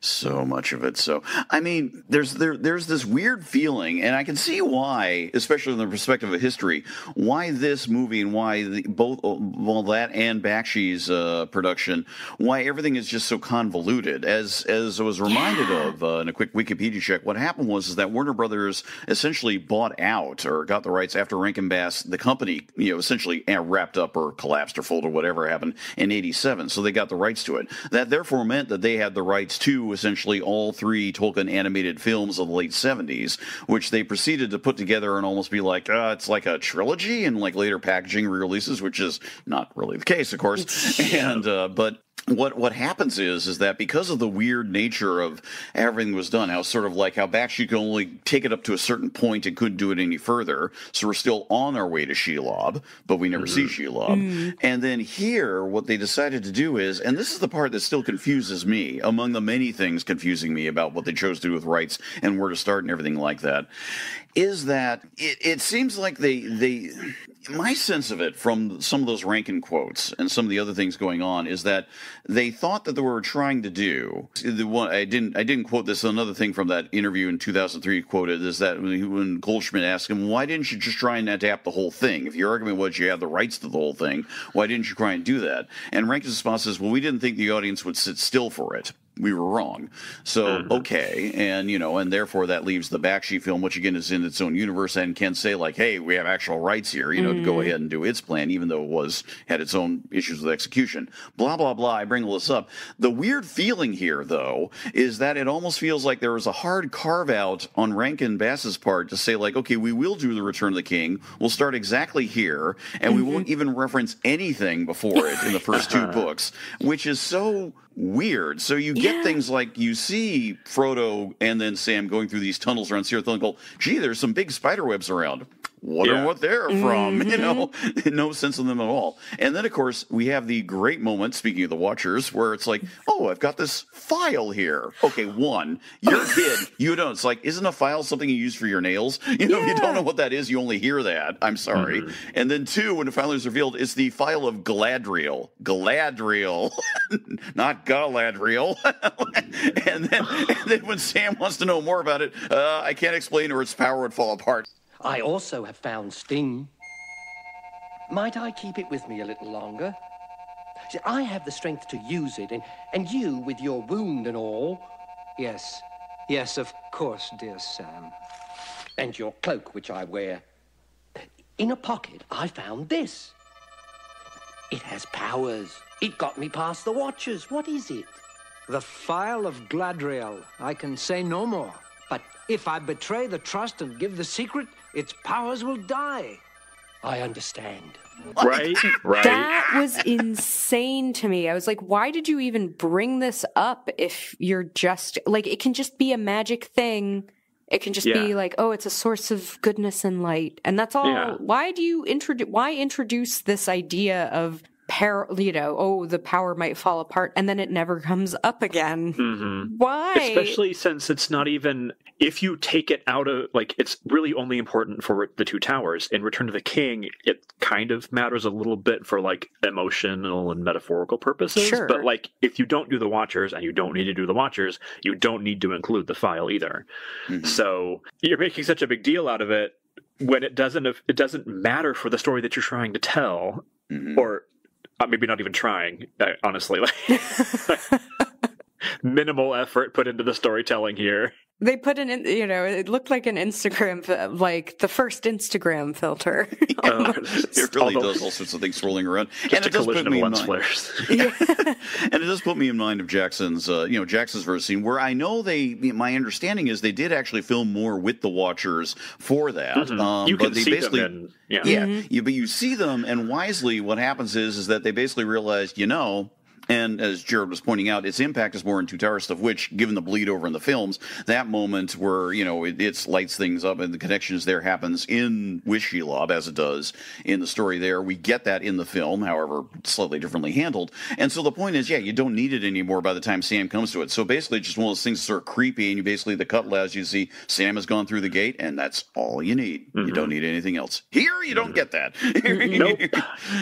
so much of it. So I mean, there's there there's this weird feeling, and I can see why, especially in the perspective of history, why this movie and why the, both well that and Bakshi's uh, production, why everything is just so convoluted. As as I was reminded of uh, in a quick Wikipedia check, what happened was is that Warner Brothers essentially bought out or got the rights after Rankin Bass, the company, you know, essentially uh, wrapped up or collapsed or folded, or whatever happened in '87. So they got the rights to it. That therefore meant that they had the rights to essentially all three Tolkien animated films of the late 70s, which they proceeded to put together and almost be like, uh, it's like a trilogy and like later packaging re-releases, which is not really the case, of course. and uh, but what what happens is is that because of the weird nature of everything was done, how sort of like how back Bakshi could only take it up to a certain point and couldn't do it any further. So we're still on our way to Shelob, but we never see mm-hmm. Shelob. Mm. And then here, what they decided to do is, and this is the part that still confuses me, among the many things confusing me about what they chose to do with rights and where to start and everything like that, is that it, it seems like they they my sense of it from some of those Rankin quotes and some of the other things going on is that they thought that they were trying to do the one I didn't I didn't quote this another thing from that interview in 2003 quoted is that when, Goldschmidt asked him why didn't you just try and adapt the whole thing? If your argument was you have the rights to the whole thing why didn't you try and do that? And Rankin's response is well we didn't think the audience would sit still for it we were wrong. So mm-hmm. okay, and you know, and therefore that leaves the Bakshi film, which again is in its own universe, and can say like, hey, we have actual rights here, you know, to go mm-hmm. ahead and do its plan, even though it was had its own issues with execution. Blah blah blah. I bring all this up. The weird feeling here, though, is that it almost feels like there was a hard carve out on Rankin Bass's part to say like, okay, we will do the Return of the King. We'll start exactly here, and we won't mm-hmm. even reference anything before it in the first two books, which is so weird. So you get Yeah. things like you see Frodo and then Sam going through these tunnels around and go, gee, there's some big spider webs around. Wonder Yeah. what they're from, you know? Mm-hmm. no sense in them at all. And then, of course, we have the great moment, speaking of the Watchers, where it's like, oh, I've got this phial here. Okay, one, you're a kid. You don't. It's like, isn't a file something you use for your nails? You know, if you don't know what that is, you only hear that. I'm sorry. And then, two, when it finally is revealed, it's the phial of Galadriel. Galadriel, not Galadriel. and, then, and then when Sam wants to know more about it, uh, I can't explain or its power would fall apart. I also have found Sting. Might I keep it with me a little longer? See, I have the strength to use it, and, and you, with your wound and all, Yes. Yes, of course, dear Sam. and your cloak, which I wear. In a pocket, I found this. It has powers. It got me past the Watchers. What is it? The phial of Gladriel. I can say no more. But if I betray the trust and give the secret, its powers will die. I understand. Right? Right. That was insane to me. I was like, why did you even bring this up if you're just like it can just be a magic thing. It can just be like, oh, it's a source of goodness and light. And that's all. Yeah. Why do you introduce why introduce this idea of par you know, oh, the power might fall apart and then it never comes up again. Mhm. Why? Especially since it's not even if you take it out of like it's really only important for the two towers. In Return to the King, it kind of matters a little bit for like emotional and metaphorical purposes. Sure. But like if you don't do the Watchers and you don't need to do the Watchers, you don't need to include the phial either. So you're making such a big deal out of it when it doesn't it doesn't matter for the story that you're trying to tell, Mhm. or uh, maybe not even trying. Uh, honestly, like minimal effort put into the storytelling here. They put an, you know, it looked like an Instagram, like the first Instagram filter. Uh, It really although- does all sorts of things swirling around. Just and a it does collision put me of in lens mind. flares. and it does put me in mind of Jackson's, uh, you know, Jackson's verse scene where I know they. My understanding is they did actually film more with the Watchers for that. Um, Mm-hmm. you but can they see basically, them in yeah. yeah, you, but you see them, and wisely, what happens is is that they basically realized, you know. And as Jared was pointing out, its impact is more in Two Tower stuff, which, given the bleed over in the films, that moment where, you know, it, it lights things up and the connections there happens in with Shelob as it does in the story there. We get that in the film, however, slightly differently handled. And so the point is, yeah, you don't need it anymore by the time Sam comes to it. So basically, it's just one of those things that's sort of creepy, and you basically, the cut allows you to see Sam has gone through the gate, and that's all you need. You don't mm-hmm. need anything else. Here, you don't mm-hmm. get that. Nope.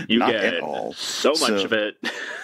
You Not get at all. so much So- of it.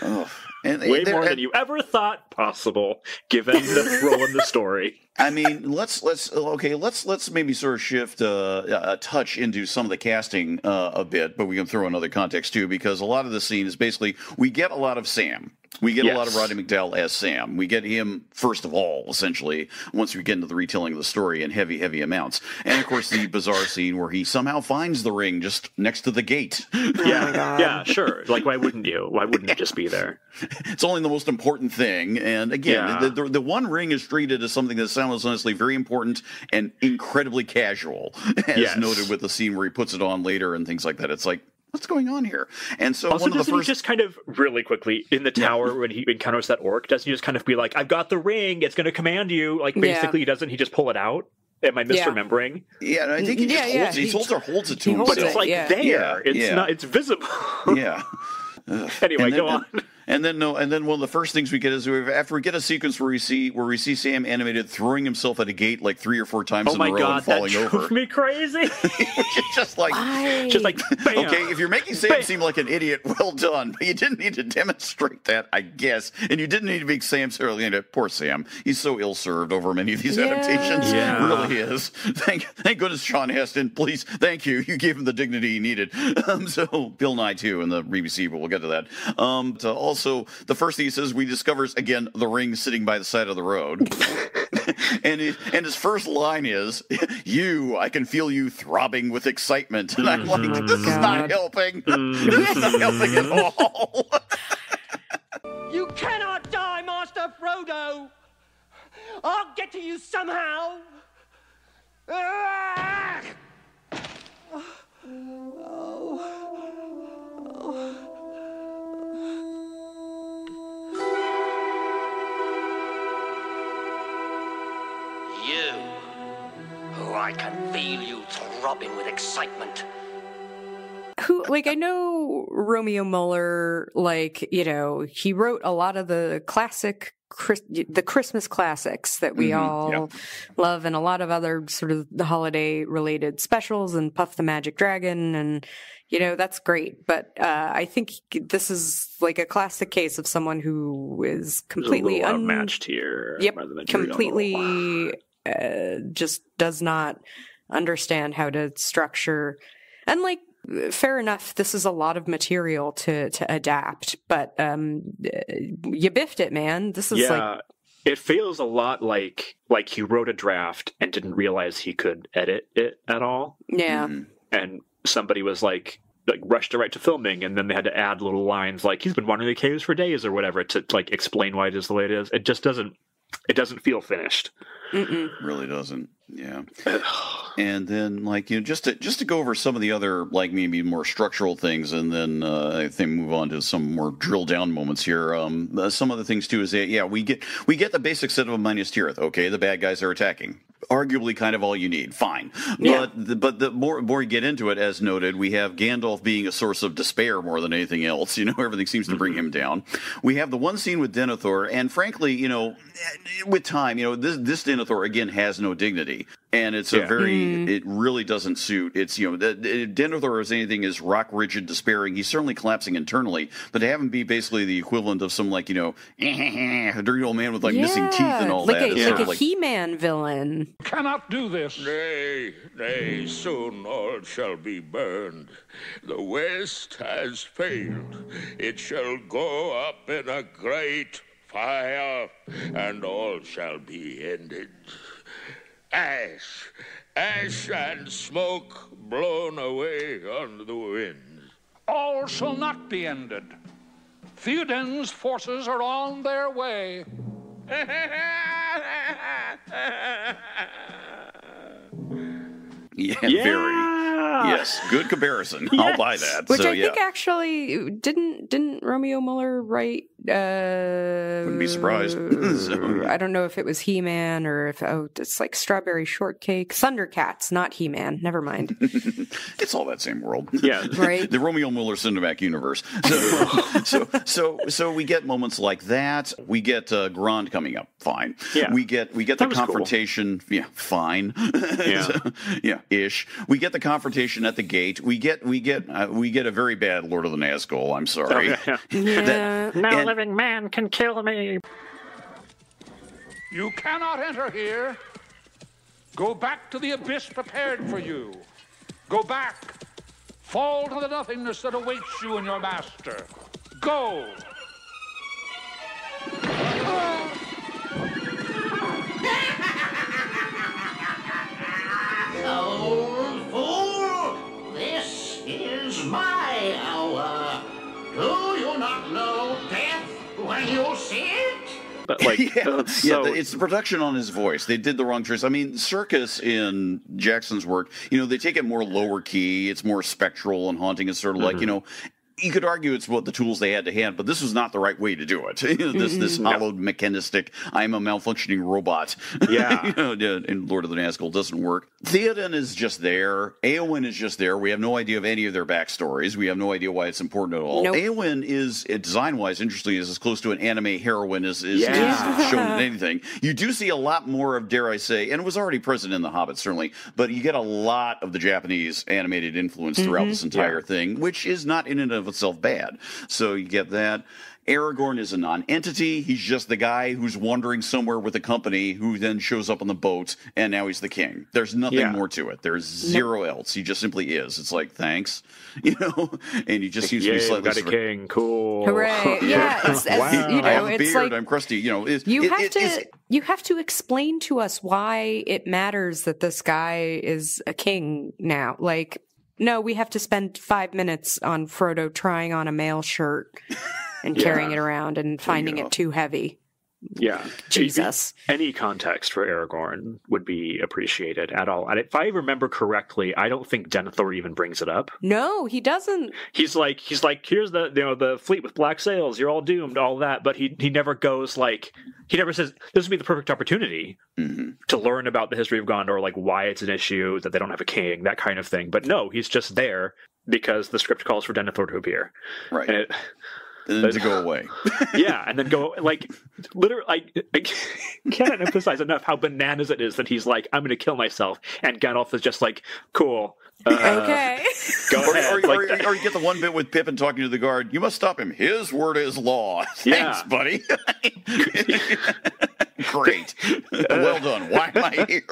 Ugh. And Way more than you ever thought possible, given the role in the story. I mean, let's let's okay, let's let's maybe sort of shift uh, a touch into some of the casting uh, a bit, but we can throw another context too, because a lot of the scene is basically we get a lot of Sam. We get a lot of Roddy McDowall as Sam. We get him first of all, essentially, once we get into the retelling of the story in heavy, heavy amounts. And of course, the bizarre scene where he somehow finds the ring just next to the gate. Yeah, yeah, sure. Like, why wouldn't you? Why wouldn't it just be there? it's only the most important thing. And again, Yeah. the, the, the one ring is treated as something that's simultaneously very important and incredibly casual, as Yes. noted with the scene where he puts it on later and things like that. It's like, what's going on here? And so Also, one of doesn't first. he just kind of really quickly in the tower when he encounters that orc? Doesn't he just kind of be like, "I've got the ring; it's going to command you"? Like, Yeah. basically, doesn't he just pull it out? Am I misremembering? yeah, and I think he just Yeah, holds yeah, it. He, he- holds or holds it to he holds But it's like yeah. there. Yeah, it's yeah. not. It's visible. yeah. anyway, And go on. And then no, and then one of the first things we get is we after we get a sequence where we see where we see Sam animated throwing himself at a gate like three or four times Oh in my a row god, and that falling drove over. me crazy. It's just like Just like bam. okay, if you're making Sam Bam. seem like an idiot, well done. But you didn't need to demonstrate that, I guess, and you didn't need to make Sam so poor Sam. He's so ill served over many of these Yeah. adaptations. Yeah. really is. Thank thank goodness Sean Astin. Please, thank you. You gave him the dignity he needed. Um, so Bill Nighy too in the BBC, but we'll get to that. Um, to also the first thing he says, we discovers again the ring sitting by the side of the road. and he, and his first line is, "You, I can feel you throbbing with excitement." And I'm like, "This is not helping. this is not helping at all." You cannot die, Master Frodo! I'll get to you somehow! Ah! You, who I can feel you throbbing with excitement. who like I know Romeo Muller like you know he wrote a lot of the classic Chris, the Christmas classics that we all love and a lot of other sort of the holiday related specials and Puff the Magic Dragon and you know that's great but uh, I think this is like a classic case of someone who is completely a little un- outmatched here. Yep, by the material. completely uh, just does not understand how to structure. And like, fair enough, this is a lot of material to to adapt, but um, uh, you biffed it, man. This is Yeah, like, it feels a lot like like he wrote a draft and didn't realize he could edit it at all, yeah, and somebody was like like rushed to right to filming, and then they had to add little lines like he's been wandering the caves for days or whatever to like explain why it is the way it is. It just doesn't. It doesn't feel finished. really doesn't. Yeah. and then like you know just to just to go over some of the other like maybe more structural things and then uh, I think move on to some more drill down moments here. Um, uh, some other things too is that yeah we get we get the basic set of Minas Tirith. Okay, the bad guys are attacking. Arguably, kind of all you need. Fine, Yeah. but the, but the more more you get into it, as noted, we have Gandalf being a source of despair more than anything else. You know, everything seems to bring mm-hmm. him down. We have the one scene with Denethor, and frankly, you know, with time, you know, this this Denethor again has no dignity, and it's a Yeah. very mm-hmm. it really doesn't suit. It's you know, the, the- Denethor as anything is rock rigid, despairing. He's certainly collapsing internally, but to have him be basically the equivalent of some like you know, a dirty old man with like missing teeth and all like that. a, is sort like of a He-Man villain. Cannot do this. Nay, nay, soon all shall be burned. The West has failed. It shall go up in a great fire, and all shall be ended. Ash, ash and smoke blown away on the winds. All shall not be ended. Theoden's forces are on their way. yeah, Yeah. very yes, good comparison. I'll buy that. Which so I yeah. think actually didn't didn't Romeo Muller write? Uh, Wouldn't be surprised. So, I don't know if it was He Man or if oh it's like Strawberry Shortcake, Thundercats, not He Man. Never mind. it's all that same world. Yeah. Right. the Romeo Muller Cinematic universe. So, so, so, so we get moments like that. We get uh, Grond coming up. Fine. Yeah. We get we get the That was cool. confrontation. Yeah. Fine. Yeah. So, yeah. Ish. We get the confrontation at the gate. We get we get uh, we get a very bad Lord of the Nazgul. I'm sorry. Yeah. yeah. No And- living man can kill me. You cannot enter here. Go back to the abyss prepared for you. Go back. Fall to the nothingness that awaits you and your master. Go. Old fool, this is my hour. Do you not know death when you see it? But like, yeah, uh, yeah. so the- It's the production on his voice. They did the wrong choice. I mean, Circus in Jackson's work, you know, they take it more lower key. It's more spectral and haunting. It's sort of like you know. You could argue it's what the tools they had to hand, but this was not the right way to do it. this this hollowed mechanistic, I'm a malfunctioning robot. Yeah. you know, in Lord of the Nazgul doesn't work. Theoden is just there. Eowyn is just there. We have no idea of any of their backstories. We have no idea why it's important at all. Nope. Eowyn is uh, design wise, interestingly, is as close to an anime heroine as is, Yeah. is shown in anything. You do see a lot more of, dare I say, and it was already present in The Hobbit, certainly, but you get a lot of the Japanese animated influence throughout mm-hmm. this entire thing, which is not in and of itself bad. So you get that. Aragorn is a non-entity. He's just the guy who's wandering somewhere with a company who then shows up on the boat, and now he's the king. There's nothing Yeah. more to it. There's zero else. He just simply is. It's like thanks, you know, and he just seems to be we slightly got a sort king. Cool. Hooray! Yeah, it's as, Wow. you I know, have a beard. like I'm crusty. You know, it- you it- have it- to it's- you have to explain to us why it matters that this guy is a king now. Like, no, we have to spend five minutes on Frodo trying on a mail shirt and carrying it around and finding it too heavy. Yeah. Jesus. Any context for Aragorn would be appreciated at all. And if I remember correctly, I don't think Denethor even brings it up. No, he doesn't. He's like he's like, here's the you know the fleet with black sails, you're all doomed, all that, but he he never goes like he never says this would be the perfect opportunity Mm-hmm. to learn about the history of Gondor, like why it's an issue that they don't have a king, that kind of thing. But no, he's just there because the script calls for Denethor to appear. right, And it, and then to go away. yeah, and then go like literally. I, I can't emphasize enough how bananas it is that he's like, "I'm going to kill myself," and Gandalf is just like, "Cool, uh, okay. go Or, ahead." or, like or, or you get the one bit with Pippin talking to the guard. You must stop him. His word is law. Yeah. Thanks, buddy. Great. well done. Why am I here?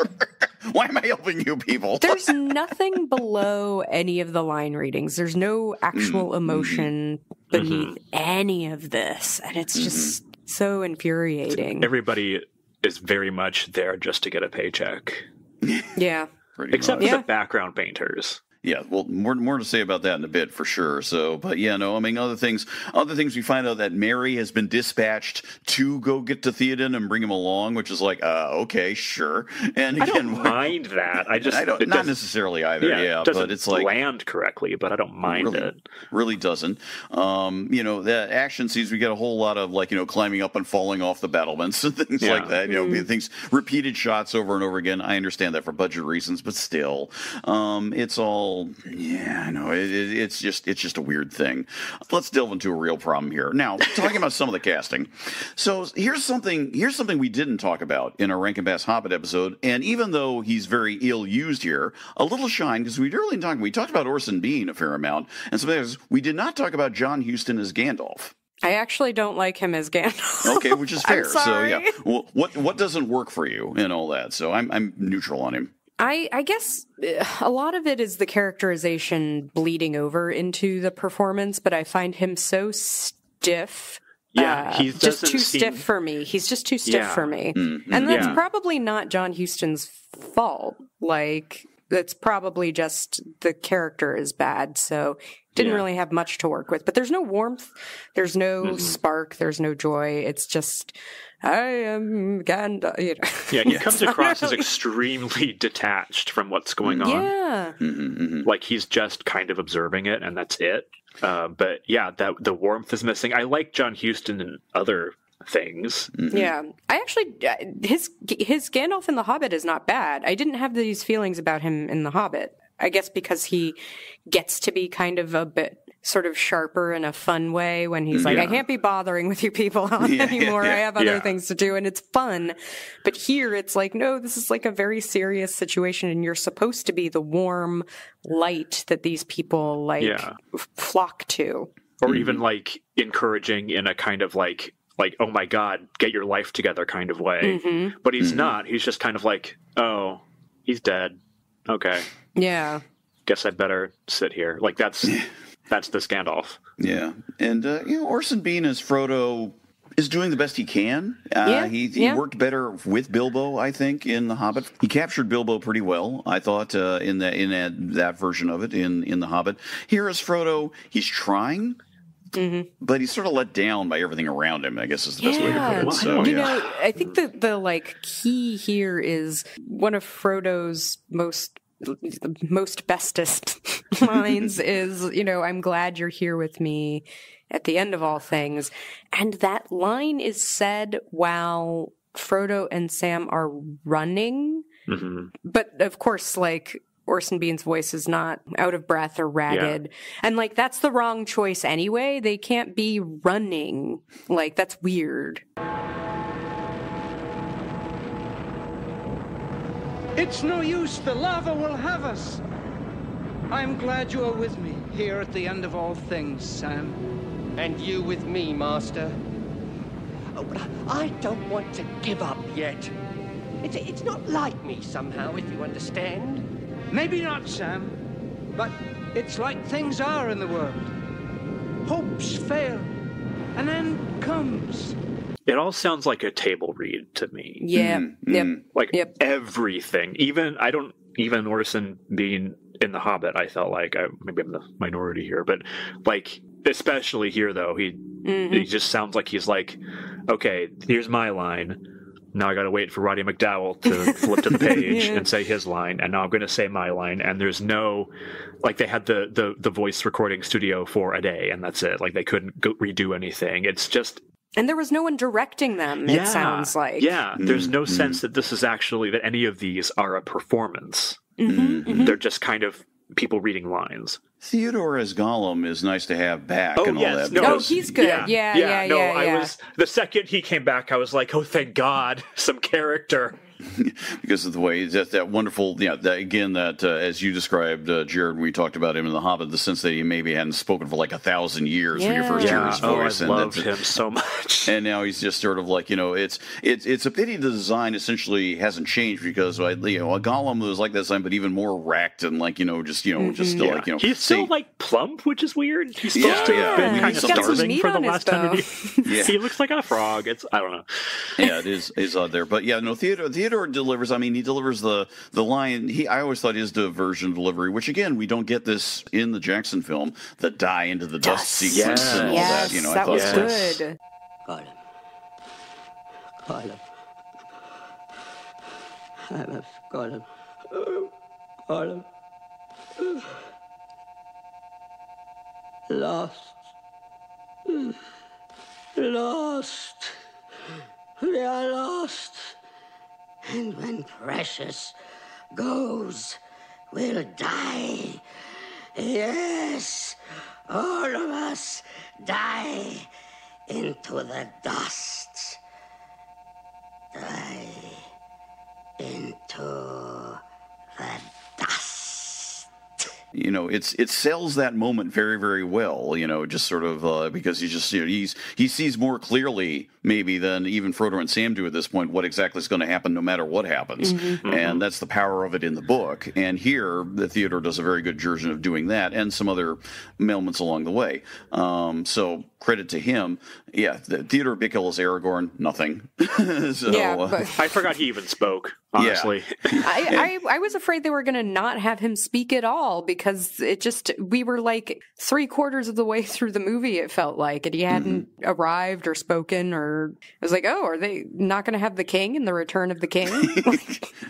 Why am I helping you people? There's nothing below any of the line readings. There's no actual emotion beneath mm-hmm. any of this. And it's mm-hmm. just so infuriating. Everybody is very much there just to get a paycheck, yeah. Except much. for Yeah. the background painters. Yeah, well, more more to say about that in a bit for sure. So, but yeah, no, I mean, other things, other things. We find out that Merry has been dispatched to go get to Theoden and bring him along, which is like, uh, okay, sure. And I again, don't mind that. I just I don't, not necessarily either. Yeah, Yeah, but it's like land correctly, but I don't mind really, it. really doesn't. Um, you know, the action scenes we get a whole lot of like you know climbing up and falling off the battlements and things Yeah. like that. You know, things repeated shots over and over again. I understand that for budget reasons, but still, um, it's all yeah. I know it, it, it's just it's just a weird thing. Let's delve into a real problem here now. Talking about some of the casting. So here's something here's something we didn't talk about in our Rankin Bass Hobbit episode, and even though he's very ill used here, a little shine because we early talked we talked about Orson Bean a fair amount, and some others. We did not talk about John Huston as Gandalf. I actually don't like him as Gandalf. Okay, which is I'm fair. so yeah, well, what what doesn't work for you and all that? So I'm I'm neutral on him. I, I guess uh, a lot of it is the characterization bleeding over into the performance, but I find him so stiff. Yeah, uh, he just too seem- stiff for me. He's just too stiff Yeah. for me, Mm-hmm. and that's Yeah. probably not John Huston's fault. Like that's probably just the character is bad, so didn't Yeah. really have much to work with. But there's no warmth, there's no Mm-hmm. spark, there's no joy. It's just I am Gandalf. You know. Yeah, he comes It's not across as extremely detached from what's going on. yeah. Mm-hmm, Like he's just kind of observing it, and that's it. Uh, but yeah, that the warmth is missing. I like John Huston and other things. Yeah, I actually uh, his his Gandalf in the Hobbit is not bad. I didn't have these feelings about him in the Hobbit. I guess because he gets to be kind of a bit sort of sharper in a fun way when he's like, I can't be bothering with you people Yeah, anymore. yeah, I have other yeah. things to do, and it's fun. But here, it's like, no, this is like a very serious situation, and you're supposed to be the warm light that these people like Yeah. f- flock to. or even like encouraging in a kind of like like oh my god get your life together kind of way Mm-hmm. but he's not he's just kind of like oh he's dead okay Yeah. guess I'd better sit here like that's that's the Gandalf. Yeah, and uh, you know Orson Bean as Frodo is doing the best he can. Uh, Yeah, he he yeah. worked better with Bilbo, I think, in The Hobbit. He captured Bilbo pretty well, I thought, uh, in that in that, that version of it in in The Hobbit. Here is Frodo, he's trying. Mm-hmm. But he's sort of let down by everything around him. I guess is the best way to put it. So you yeah, know, I think that the like key here is one of Frodo's most the most bestest lines is, you know, I'm glad you're here with me at the end of all things. And that line is said while Frodo and Sam are running. hmm But of course, like, Orson Bean's voice is not out of breath or ragged. And like, that's the wrong choice anyway. They can't be running. Like, that's weird. It's no use. The lava will have us. I'm glad you are with me here at the end of all things, Sam. And you with me, Master. Oh, but I don't want to give up yet. It's, it's not like me somehow, if you understand. Maybe not, Sam, but it's like things are in the world. Hopes fail, an end comes. It all sounds like a table read to me. Yeah. Yep. Like Yep. everything. Even I don't even Orson being in the Hobbit. I felt like I maybe I'm the minority here, but like especially here though, he Mhm. he just sounds like he's like, okay, here's my line. Now I got to wait for Roddy McDowall to flip to the page Yeah. and say his line, and now I'm going to say my line. And there's no, like they had the the the voice recording studio for a day, and that's it. Like they couldn't go redo anything. It's just And there was no one directing them, it sounds like. yeah, there's no Mm-hmm. sense that this is actually that any of these are a performance. Mhm, They're just kind of people reading lines. Theodore as Gollum is nice to have back Oh and all yes, that. no, Oh, because- he's good. Yeah, yeah, no, yeah, I yeah. was the second he came back, I was like, oh, thank God, some character. because of the way that that wonderful, yeah, that, again, that uh, as you described, uh, Jared, we talked about him in The Hobbit, the sense that he maybe hadn't spoken for like a thousand years when you first hear Yeah, his oh, I voice, and loved him so much. and now he's just sort of like you know, it's it's it's a pity the design essentially hasn't changed because uh, you know, a Gollum was like that design, but even more racked and like you know, just you know, just still Yeah. like you know, he's say- still like plump, which is weird. He's supposed Yeah, to yeah. have been Yeah, kind he's of got some starving meat for the on his last hundred years. Yeah. he looks like a frog. It's I don't know. yeah, it is is out there. But yeah, no, Theodore Theodore delivers. I mean, he delivers the the line. He I always thought his diversion delivery, which again we don't get this in the Jackson film, the die into the dust Yes. sequence and all yes, that. You know, I thought was Yes. good. Gollum. Gollum. I love Gollum. Gollum. Lost. Lost. We are lost. And when Precious goes, we'll die. Yes, all of us die into the dust. Die into the dust. you know it's it sells that moment very very well you know just sort of uh, because he just you know he's he sees more clearly maybe than even Frodo and Sam do at this point what exactly is going to happen no matter what happens. And that's the power of it in the book. And here the Theodore does a very good version of doing that and some other elements along the way. Um, so credit to him. Yeah the, Theodore Bikel is Aragorn nothing. So, Yeah, uh, but I forgot he even spoke. Honestly, I, I I was afraid they were going to not have him speak at all because it just we were like three quarters of the way through the movie. It felt like, and he hadn't arrived or spoken, or I was like, oh, are they not going to have the king in the Return of the King?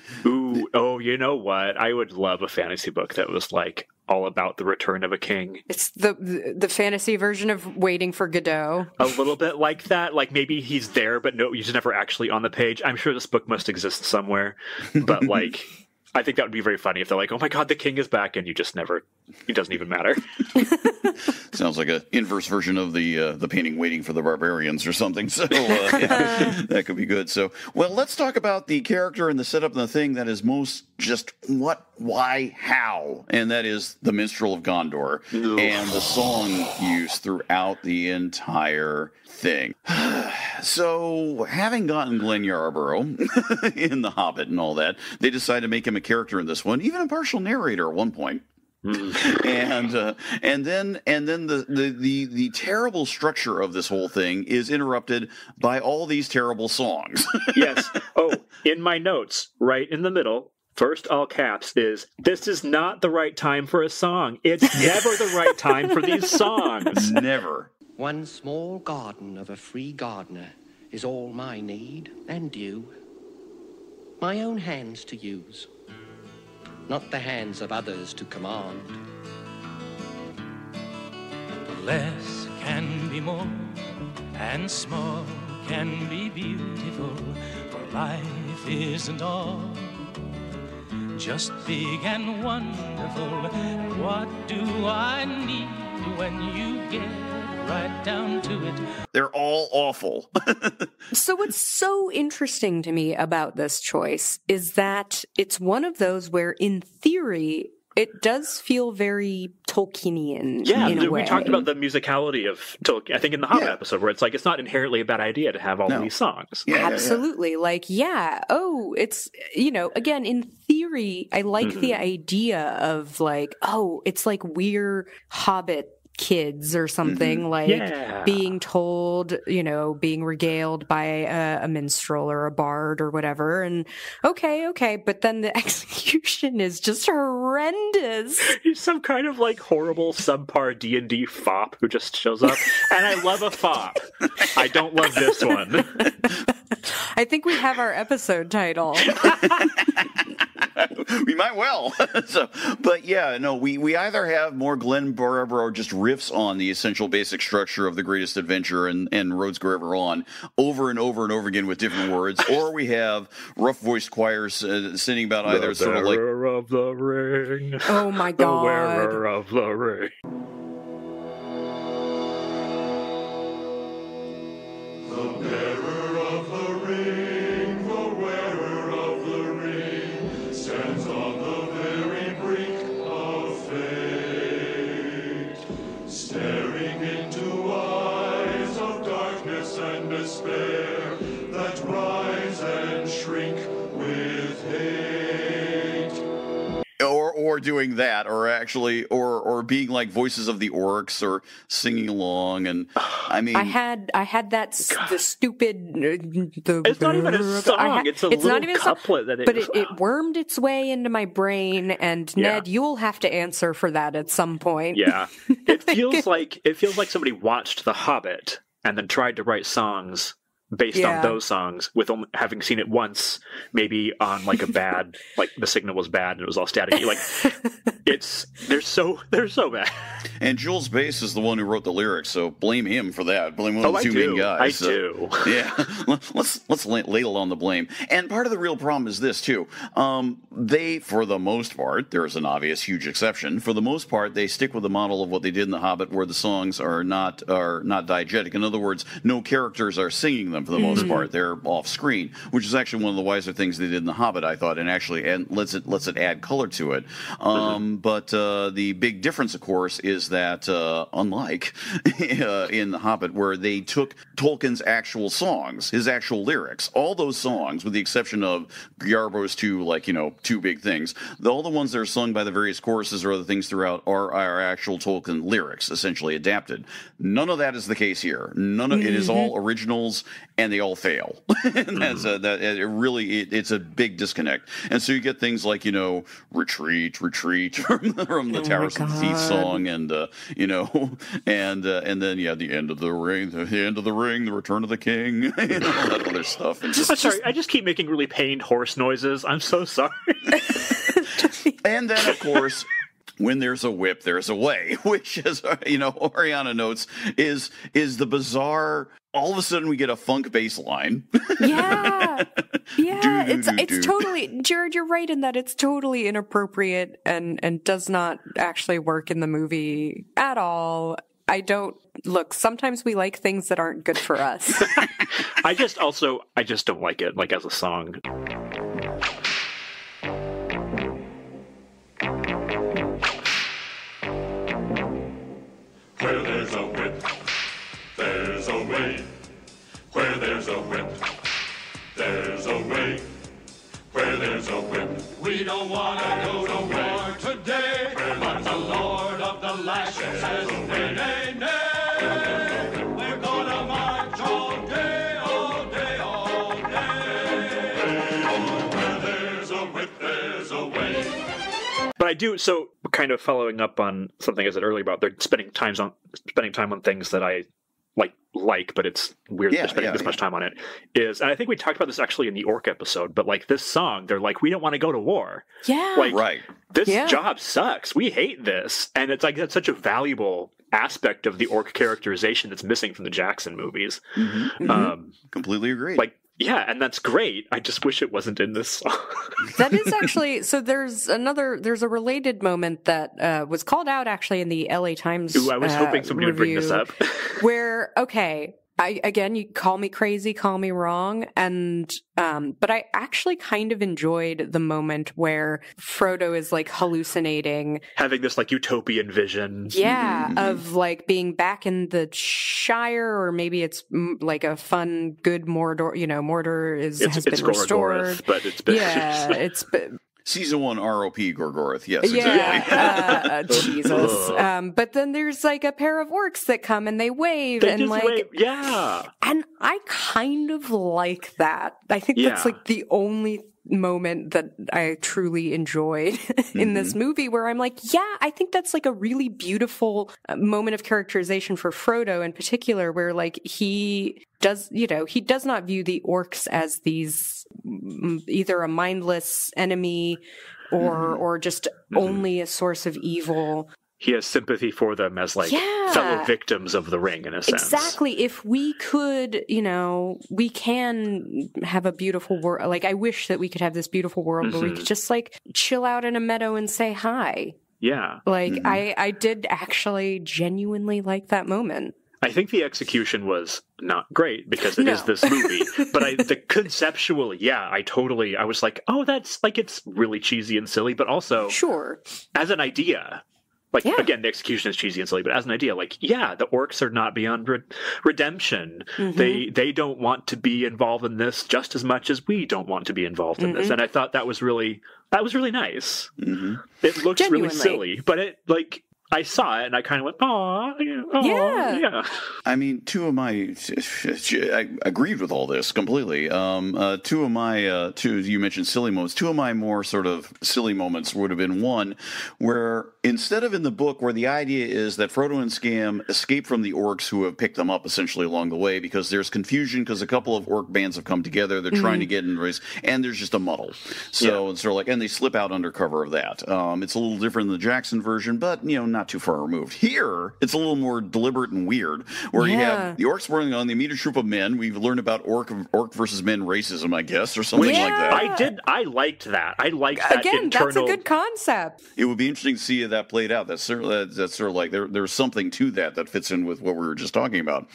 Ooh, oh, you know what? I would love a fantasy book that was like all about the return of a king. it's the the fantasy version of Waiting for Godot. A little bit like that. Like maybe he's there, but no, he's never actually on the page. I'm sure this book must exist somewhere, but like. I think that would be very funny if they're like, "Oh my god, the king is back," and you just never. It doesn't even matter. Sounds like a inverse version of the uh, the painting "Waiting for the Barbarians" or something. So uh, yeah, that could be good. So, well, let's talk about the character and the setup and the thing that is most just what, why, how, and that is the Minstrel of Gondor and the song used throughout the entire thing. so, having gotten Glenn Yarbrough in The Hobbit and all that, they decided to make him a character in this one, even a partial narrator at one point and uh, and then and then the, the the the terrible structure of this whole thing is interrupted by all these terrible songs. yes. Oh, in my notes, right in the middle, first all caps is this is not the right time for a song. It's never the right time for these songs. Never. One small garden of a free gardener is all my need and due. My own hands to use. Not the hands of others to command. Less can be more, and small can be beautiful, for life isn't all just big and wonderful. What do I need when you get right down to it? They're all awful. So what's so interesting to me about this choice is that it's one of those where in theory it does feel very Tolkienian Yeah, in a we way. talked about the musicality of Tolkien. I think in the Hobbit Yeah. episode, where it's like it's not inherently a bad idea to have all No. these songs. Yeah, yeah, yeah. Absolutely. Like, yeah. Oh, it's, you know, again, in theory, I like the Mm-hmm. idea of like, oh, it's like we're Hobbit kids or something, Mm-hmm. like Yeah. being told, you know, being regaled by a, a minstrel or a bard or whatever. And okay, okay. But then the execution is just horrendous. He's some kind of like horrible subpar D and D fop who just shows up, and I love a fop. I don't love this one. I think we have our episode title. we might well. so, but yeah, no, we, we either have more Glenn Barbaro just riffs on the essential basic structure of the greatest adventure and, and Roads Go Ever On over and over and over again with different words, or we have rough voiced choirs uh, singing about either sort of like bearer of the ring. Oh my God. The God. wearer of the ring. Staring or or doing that, or actually, or or being like voices of the orcs, or singing along, and I mean, I had I had that s- the stupid uh, the It's not even a song, it's a little a song, couplet that it- but it, it wormed its way into my brain and Yeah. Ned you'll have to answer for that at some point. Yeah, it feels like it feels like somebody watched The Hobbit and then tried to write songs based Yeah. on those songs with only having seen it once, maybe on like a bad, like the signal was bad and it was all staticky. Like it's they're so they're so bad. and Jules Bass is the one who wrote the lyrics, so blame him for that. Blame one Oh, of the I two do. main guys. I so- do. yeah, let's let's ladle on the blame. And part of the real problem is this too. Um, they, for the most part, there's an obvious huge exception. For the most part, they stick with the model of what they did in The Hobbit, where the songs are not are not diegetic. In other words, no characters are singing them for the most part. They're off screen, which is actually one of the wiser things they did in The Hobbit, I thought, and actually and lets it lets it add color to it. Um, But uh, the big difference, of course, is that uh, unlike uh, in The Hobbit, where they took Tolkien's actual songs, his actual lyrics, all those songs, with the exception of Yarbrough's two, like you know, two big things, the, all the ones that are sung by the various choruses or other things throughout are are actual Tolkien lyrics, essentially adapted. None of that is the case here. None of it is all originals, and they all fail. and that's a, that it really it, it's a big disconnect. And so you get things like you know, retreat, retreat from the, from the Oh Towers of the Thief song, and uh, you know, and uh, and then yeah, the end of the ring, the end of the ring, the return of the king, and all that other stuff. And I'm sorry, I just keep making really pained horse noises. I'm so sorry. And then, of course, when there's a whip, there's a way, which, as you know, Oriana notes, is is the bizarre. All of a sudden, we get a funk bass line. yeah yeah it's it's totally Jared you're right in that it's totally inappropriate and and does not actually work in the movie at all I don't look sometimes we like things that aren't good for us I just also I just don't like it like as a song. A whip, there's a way. Where there's a whip, we don't wanna go to war today. But the Lord of the Lashes says, nay, nay, nay. We're gonna march all day, all day, all day. Where there's a whip, there's a way. But I do so kind of following up on something I said earlier about they're spending times on spending time on things that I like like, but it's weird Yeah, they're spending yeah, this much time on it. Is and I think we talked about this actually in the Orc episode, but like this song, they're like, we don't want to go to war. yeah Like right. this Yeah. job sucks. We hate this. And it's like that's such a valuable aspect of the orc characterization that's missing from the Jackson movies. Mhm. Um, Completely agree. like, yeah, and that's great. I just wish it wasn't in this song. That is actually so. There's another. There's a related moment that uh, was called out actually in the L.A. Times. Ooh, I was uh, hoping somebody would bring this review, up. where okay, I again, you call me crazy, call me wrong, and um, but I actually kind of enjoyed the moment where Frodo is like hallucinating Having this like utopian vision. Yeah, Mhm. of like being back in the Shire, or maybe it's mm, like a fun, good Mordor. You know, Mordor is It's, has it's been restored. But it's been Yeah, it's been, Season one ROP Gorgoroth. Yes, exactly. yeah, uh, uh, Jesus. Um, but then there's like a pair of orcs that come and they wave They and just like, wave- yeah. and I kind of like that. I think that's like the only moment that I truly enjoyed in this Mm-hmm. movie where I'm like, yeah, I think that's like a really beautiful uh, moment of characterization for Frodo in particular, where like he does, you know, he does not view the orcs as these mm, either a mindless enemy or Mm-hmm. or just only a source of evil. He has sympathy for them as like Yeah. fellow victims of the ring in a sense. Exactly. If we could, you know, we can have a beautiful world. Like, I wish that we could have this beautiful world where we Mhm. could just like chill out in a meadow and say hi. Yeah. Like, Mhm. I, I did actually genuinely like that moment. I think the execution was not great because it is No. this movie. but I, the conceptually, yeah, I totally, I was like, oh, that's like it's really cheesy and silly, but also Sure. as an idea. Like Yeah. again, the execution is cheesy and silly, but as an idea, like yeah, the orcs are not beyond re- redemption. Mhm. They they don't want to be involved in this just as much as we don't want to be involved in this. Mhm. And I thought that was really that was really nice. hmm It looks really silly, but it like I saw it and I kind of went, "Aw, yeah, Yeah. yeah." I mean, two of my, I agreed with all this completely. Um, uh, two of my, uh, two you mentioned silly moments. Two of my more sort of silly moments would have been one where instead of in the book where the idea is that Frodo and Sam escape from the orcs who have picked them up essentially along the way because there's confusion because a couple of orc bands have come together. They're trying to get in race and there's just a muddle. So it's sort of like, and they slip out under cover of that. Um, it's a little different than the Jackson version, but you know, not too far removed. Here, it's a little more deliberate and weird, where you have the orcs running on the immediate troop of men. We've learned about orc orc versus men racism, I guess, or something Yeah. like that. I did. I liked that. I liked that Again, internal. that's a good concept. It would be interesting to see if that played out. That's certainly that's sort of like there, there's something to that that fits in with what we were just talking about.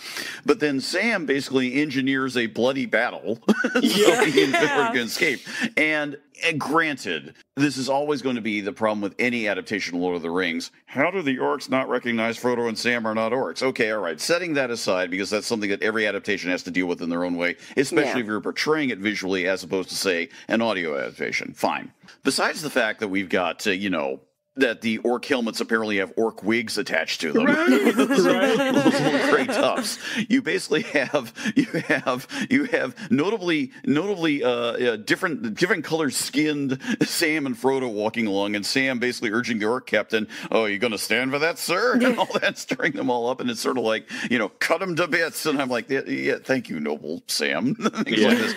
But then Sam basically engineers a bloody battle so he and Fitbird can escape. And, and granted, this is always going to be the problem with any adaptation of Lord of the Rings. How do the orcs not recognize Frodo and Sam are not orcs? Okay, all right. Setting that aside because that's something that every adaptation has to deal with in their own way, especially Yeah. if you're portraying it visually as opposed to say an audio adaptation. Fine. Besides the fact that we've got uh, you know that the orc helmets apparently have orc wigs attached to them. Those little gray tufts. You basically have you have you have notably notably uh, uh, different different colored skinned Sam and Frodo walking along, and Sam basically urging the orc captain, "Oh, you going to stand for that, sir?" And all that, stirring them all up, and it's sort of like you know, cut them to bits. And I'm like, "Yeah, yeah thank you, noble Sam." Things like this.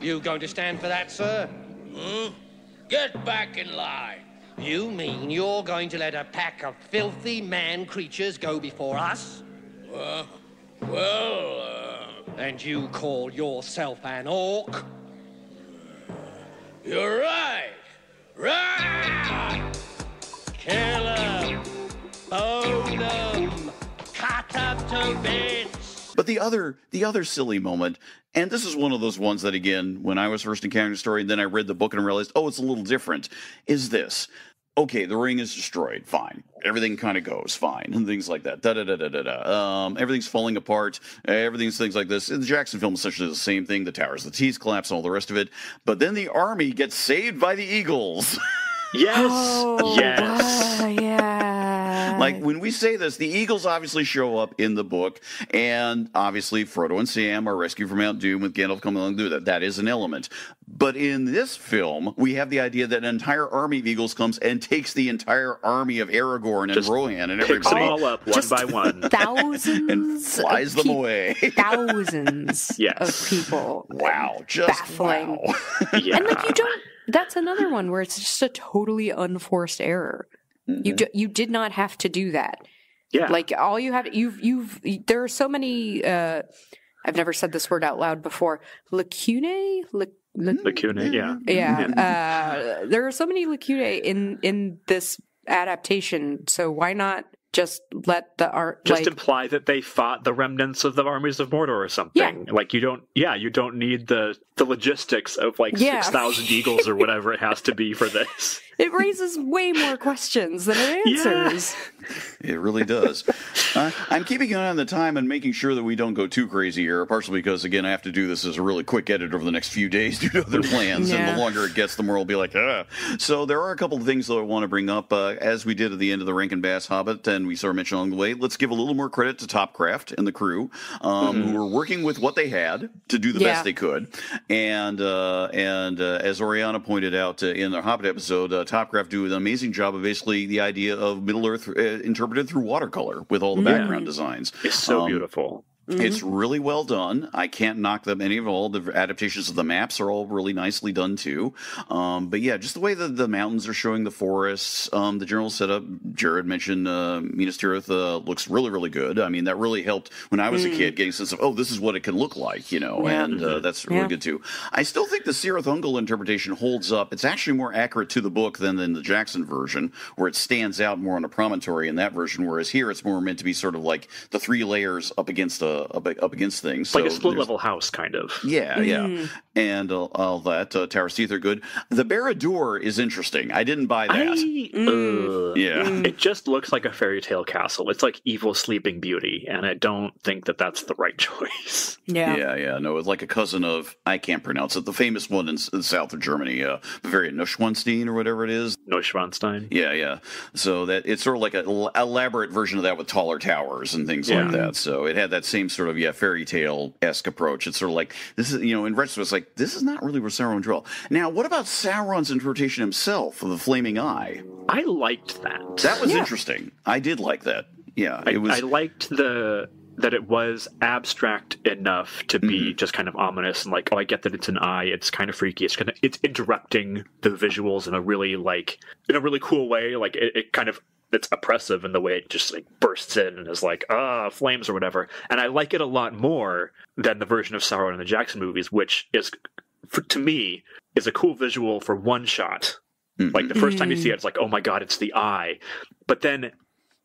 You going to stand for that, sir? Hmm? Get back in line. You mean you're going to let a pack of filthy man creatures go before us? Well, well, uh, And you call yourself an orc? you're right. Right! Kill 'em! Bone 'em! Cut 'em to bits! But the other the other silly moment, and this is one of those ones that again, when I was first encountering the story, and then I read the book and realized, oh, it's a little different, is this. Okay, the ring is destroyed. Fine. Everything kind of goes fine and things like that. Da da da da da da. Um, everything's falling apart. Everything's things like this. In the Jackson film, essentially the same thing. The towers, the T's collapse, and all the rest of it. But then the army gets saved by the Eagles. Yes. Oh, yes. wow, yeah. Like when we say this, the Eagles obviously show up in the book, and obviously Frodo and Sam are rescued from Mount Doom with Gandalf coming along to do that. That is an element. But in this film, we have the idea that an entire army of Eagles comes and takes the entire army of Aragorn and Just Rohan and Picks them everybody all up one Just by one. thousands and flies of them peop- away. Thousands Yes. of people. wow, just Baffling. wow. Yeah. And like you don't that's another one where it's just a totally unforced error. You d- you did not have to do that. Yeah. Like all you had, you've you've there are so many. uh I've never said this word out loud before. Lacunae. Lac- lac- Lacuna, yeah. yeah. Uh, there are so many lacunae in in this adaptation. So why not just let the art Just like imply that they fought the remnants of the armies of Mordor or something. Yeah. Like you don't, yeah, you don't need the the logistics of like Yeah. six thousand eagles or whatever it has to be for this. it raises way more questions than it answers. It really does. uh, I'm keeping an eye on the time and making sure that we don't go too crazy here, partially because, again, I have to do this as a really quick edit over the next few days due to other plans, and the longer it gets, the more I'll be like, ah. So there are a couple of things that I want to bring up. Uh, as we did at the end of the Rankin Bass Hobbit, and we sort of mentioned along the way, let's give a little more credit to Topcraft and the crew, um, who were working with what they had to do the Yeah. best they could. And uh, and uh, as Oriana pointed out uh, in the Hobbit episode, uh, Topcraft do an amazing job of basically the idea of Middle Earth uh, interpreted through watercolor with all the background designs. It's so Um, beautiful. It's really well done. I can't knock them any of all the adaptations of the maps are all really nicely done too. Um, but yeah, just the way that the mountains are showing the forests, um, the general setup. Jared mentioned uh, Minas Tirith uh, looks really really good. I mean, that really helped when I was a kid getting a sense of oh, this is what it can look like, you know, Yeah. and uh, that's really Yeah. good too. I still think the Cirith Ungol interpretation holds up. It's actually more accurate to the book than in the Jackson version, where it stands out more on a promontory in that version. Whereas here, it's more meant to be sort of like the three layers up against a up, up against things. It's like a split level house, kind of. Yeah, yeah, and uh, all that. Uh, Tower's teeth are good. The Barad-dûr is interesting. I didn't buy that. I, ugh. yeah. It just looks like a fairy tale castle. It's like evil Sleeping Beauty, and I don't think that that's the right choice. Yeah. Yeah, yeah, no, it's like a cousin of I can't pronounce it. The famous one in, s- in south of Germany, uh, Bavaria Neuschwanstein or whatever it is. Neuschwanstein. Yeah, yeah. So that it's sort of like a l- elaborate version of that with taller towers and things like that. So it had that same sort of yeah fairy tale esque approach. It's sort of like this is you know in retrospect, it's like this is not really where Sauron dwelt. Now, what about Sauron's interpretation himself of the flaming eye? I liked that. That was Yeah. interesting. I did like that. Yeah, I, it was. I liked the that it was abstract enough to be Mm-hmm. just kind of ominous and like, oh, I get that it's an eye. It's kind of freaky. It's kind of it's interrupting the visuals in a really like in a really cool way. Like it, it kind of it's oppressive in the way it just like bursts in and is like ah flames or whatever. And I like it a lot more than the version of Sauron in the Jackson movies, which is for, to me is a cool visual for one shot. Like the first time you see it, it's like, oh my god, it's the eye. But then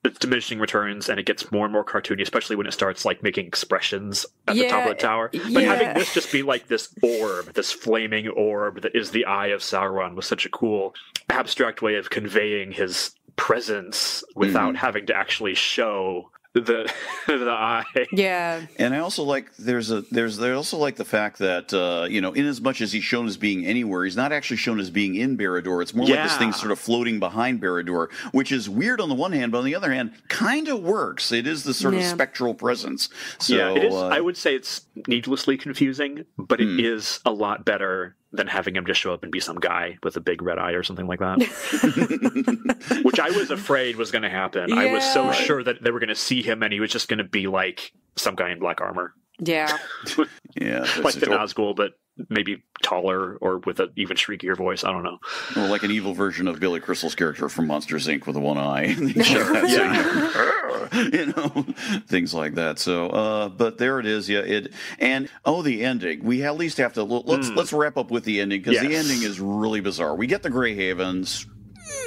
it's diminishing returns and it gets more and more cartoony, especially when it starts like making expressions at the top of the tower. But having this just be like this orb, this flaming orb that is the eye of Sauron was such a cool abstract way of conveying his presence without having to actually show the the eye. Yeah. And I also like there's a there's they also like the fact that uh, you know in as much as he's shown as being anywhere, he's not actually shown as being in Barad-dûr. It's more like this Yeah. thing sort of floating behind Barad-dûr, which is weird on the one hand, but on the other hand, kind of works. It is the sort of spectral presence. So yeah, it is. uh, I would say it's needlessly confusing, but it is Hmm. a lot better than having him just show up and be some guy with a big red eye or something like that. Which I was afraid was going to happen. I was so sure that they were going to see him and he was just going to be like some guy in black armor, Yeah. yeah, like the or, Nazgul, but maybe taller or with an even shriekier voice. I don't know. or like an evil version of Billy Crystal's character from Monsters Inc. with a one eye. you know, things like that. So, uh, but there it is. Yeah, it and oh, the ending. We at least have to let's let's wrap up with the ending because the Hmm. Ending is really bizarre. We get the Grey Havens.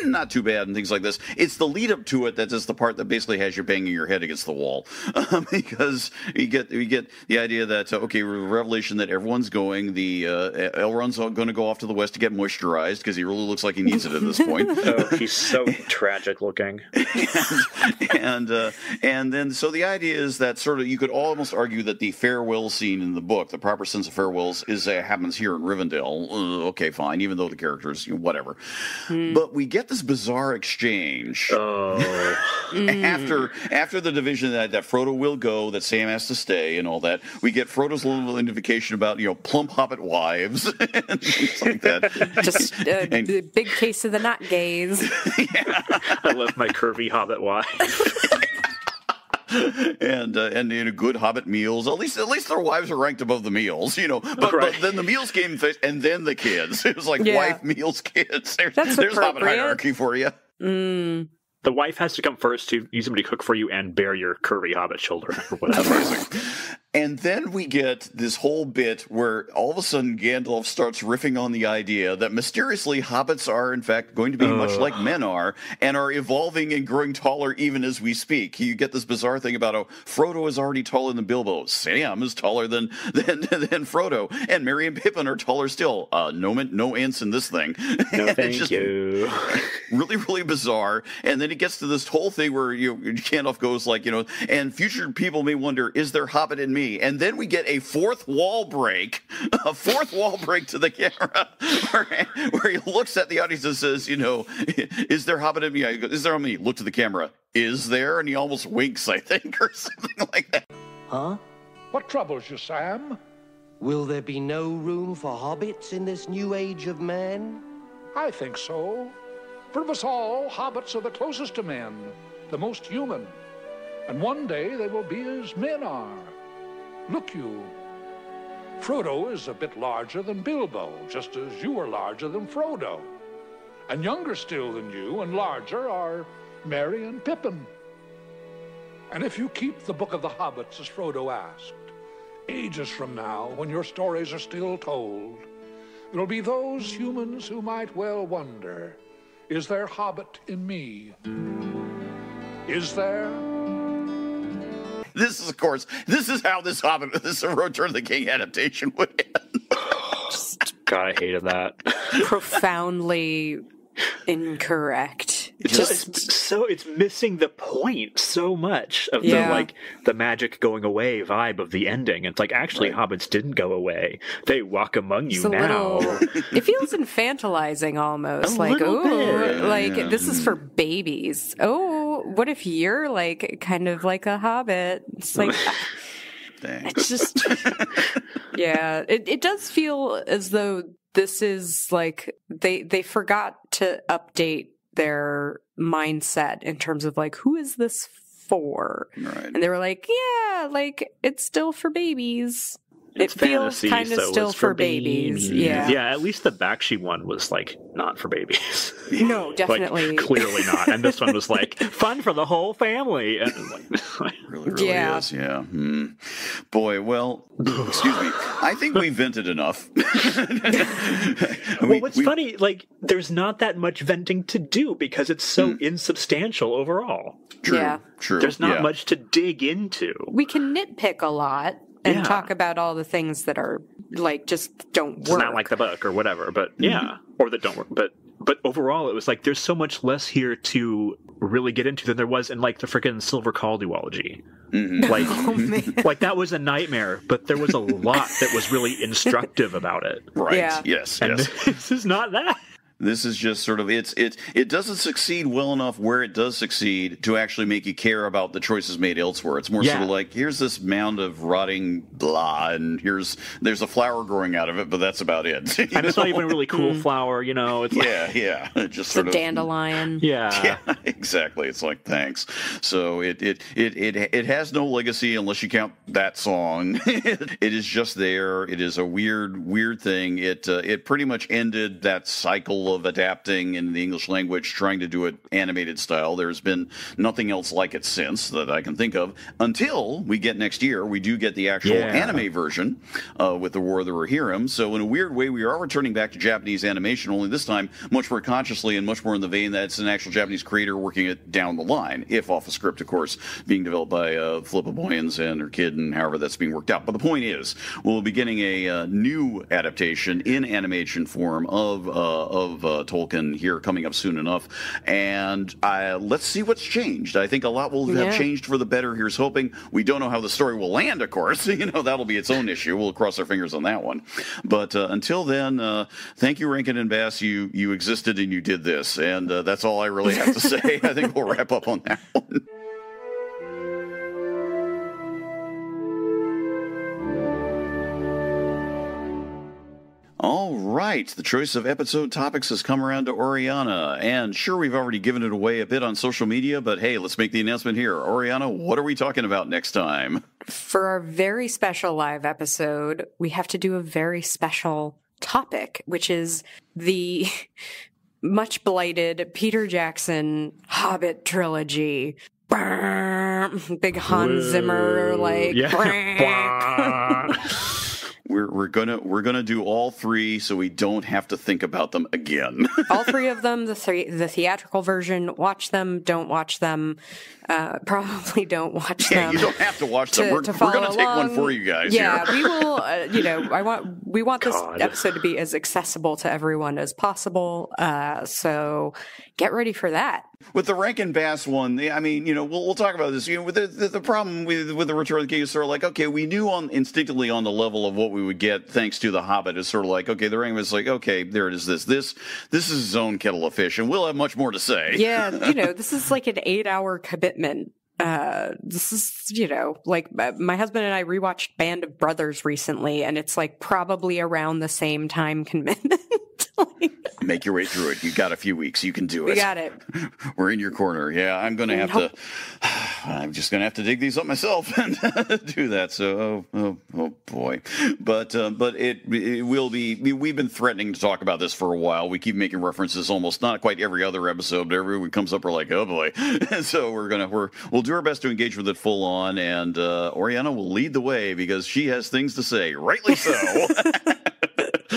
Mm, Not too bad and things like this. It's the lead up to it that is the part that basically has you banging your head against the wall, um, because you get you get the idea that uh, okay, revelation that everyone's going. The uh, Elrond's going to go off to the west to get moisturized because he really looks like he needs it at this point. Oh, he's so tragic looking. and uh, and then so the idea is that sort of you could almost argue that the farewell scene in the book, the proper sense of farewells, is uh, happens here in Rivendell. Uh, okay, fine, even though the characters, you know, whatever. But we get this bizarre exchange Oh, after mm. after the division that, that Frodo will go, that Sam has to stay, and all that. We get Frodo's little indication about you know plump hobbit wives and things like that. Just uh, a And- b- big case of the not gaze. I love my curvy hobbit wife. and uh, and you know, good Hobbit meals. At least at least their wives are ranked above the meals, you know. But, Right. but then the meals came first, and then the kids. It was like Yeah. wife, meals, kids. There's, That's there's Hobbit hierarchy for you. Mm. The wife has to come first to use somebody to cook for you and bear your curvy hobbit children or whatever. And then we get this whole bit where all of a sudden Gandalf starts riffing on the idea that mysteriously hobbits are, in fact, going to be much like men are and are evolving and growing taller even as we speak. You get this bizarre thing about how Frodo is already taller than Bilbo. Sam is taller than than, than Frodo. And Merry and Pippin are taller still. Uh, no, no ants in this thing. No, thank just you. really, really bizarre. And then it gets to this whole thing where you know, Gandalf goes like, you know, and future people may wonder, is there Hobbit in me? And then we get a fourth wall break, a fourth wall break to the camera, where, where he looks at the audience and says, you know, is there Hobbit in me? I go, is there on me? Look to the camera. Is there? And he almost winks, I think, or something like that. Huh? What troubles you, Sam? Will there be no room for hobbits in this new age of man? I think so. For of us all, hobbits are the closest to men, the most human. And one day they will be as men are. Look you. Frodo is a bit larger than Bilbo, just as you are larger than Frodo. And younger still than you, and larger, are Merry and Pippin. And if you keep the Book of the Hobbits as Frodo asked, ages from now, when your stories are still told, there'll be those humans who might well wonder, is there Hobbit in me? Is there? This is, of course, this is how this Hobbit, this Return of the King adaptation would end. God, I hated that. Profoundly incorrect. It's just it's so it's missing the point so much of Yeah. the like the magic going away vibe of the ending. It's like actually hobbits didn't go away. They walk among you It's now. little. It feels infantilizing almost. A like, little oh, like Yeah. this is for babies. Oh, what if you're like kind of like a hobbit? It's like it's just. yeah, it it does feel as though this is like they they forgot to update their mindset in terms of like who is this for, Right. and they were like, yeah, like it's still for babies. It's it feels fantasy, kind of so still it's for babies. Yeah. Yeah, at least the Bakshi one was like not for babies. No, definitely. like clearly not. And this one was like fun for the whole family. And like, really, really Yeah. is. Yeah. Hmm. Boy, well, excuse me. I think we vented enough. well, what's funny, like, there's not that much venting to do because it's so insubstantial overall. True. Yeah. True. There's not yeah. much to dig into. we can nitpick a lot and Yeah. talk about all the things that are like just don't It's work. not like the book or whatever, but mm-hmm. yeah, or that don't work. But but overall, it was like there's so much less here to really get into than there was in like the freaking Silver Call duology. Mm-hmm. Like, Oh, like that was a nightmare, but there was a lot that was really instructive about it. Right. Yeah. Yes. And yes. this is not that. This is just sort of it's it it doesn't succeed well enough where it does succeed to actually make you care about the choices made elsewhere. It's more sort of like here's this mound of rotting blah, and here's there's a flower growing out of it, but that's about it. You And it's not even a really cool flower, you know. It's like, Yeah, yeah. It just It's a sort of dandelion. yeah. Yeah, exactly. It's like thanks. So it it it it, it has no legacy unless you count that song. it is just there. It is a weird weird thing. It uh, it pretty much ended that cycle of adapting in the English language, trying to do it animated style. There's been nothing else like it since that I can think of until we get next year. We do get the actual Yeah. anime version uh, with the War of the Rohirrim. So in a weird way, we are returning back to Japanese animation, only this time much more consciously and much more in the vein that it's an actual Japanese creator working it down the line, if off a script, of course, being developed by uh, Philippa Boyens and her kid, and however that's being worked out. But the point is, we'll be getting a uh, new adaptation in animation form of uh, of uh, Tolkien here coming up soon enough, and uh, let's see what's changed. I think a lot will have changed for the better. Here's hoping. We don't know how the story will land, of course. You know that'll be its own issue. We'll cross our fingers on that one. But uh, until then, uh, thank you, Rankin and Bass. You you existed and you did this, and uh, that's all I really have to say. I think we'll wrap up on that one. All right. right, the choice of episode topics has come around to Oriana, and sure, we've already given it away a bit on social media, but hey, let's make the announcement here. Oriana, what are we talking about next time? For our very special live episode, we have to do a very special topic, which is the much blighted Peter Jackson Hobbit trilogy. Big Hans Zimmer, like. Yeah. We're, we're gonna we're gonna do all three so we don't have to think about them again. all three of them, the three, the theatrical version. Watch them, don't watch them. Uh, probably don't watch yeah, them. you don't have to watch them. to- we're to we're gonna follow take one for you guys. Yeah, we will. Uh, you know, I want we want this episode to be as accessible to everyone as possible. Uh, so get ready for that. With the Rankin Bass one, I mean, you know, we'll, we'll talk about this. You know, with the, the, the problem with with the Return of the King is sort of like, okay, we knew on instinctively on the level of what we would get thanks to the Hobbit is sort of like, okay, the Ring was like, okay, there it is. This this this is his own kettle of fish, and we'll have much more to say. Yeah, you know, this is like an eight-hour commitment. Uh, this is, you know, like uh, my husband and I rewatched Band of Brothers recently, and it's like probably around the same time commitment. Like, Make your way through it. You got a few weeks. You can do it. we got it. We're in your corner. Yeah, I'm going to have Nope. to. I'm just going to have to dig these up myself and do that. So, oh, oh, oh boy. But, uh, but it, it will be. we- We've been threatening to talk about this for a while. We keep making references almost not quite every other episode, but every one comes up, we're like, oh boy. And so we're gonna we're we'll do our best to engage with it full on, and uh, Oriana will lead the way because she has things to say. Rightly so.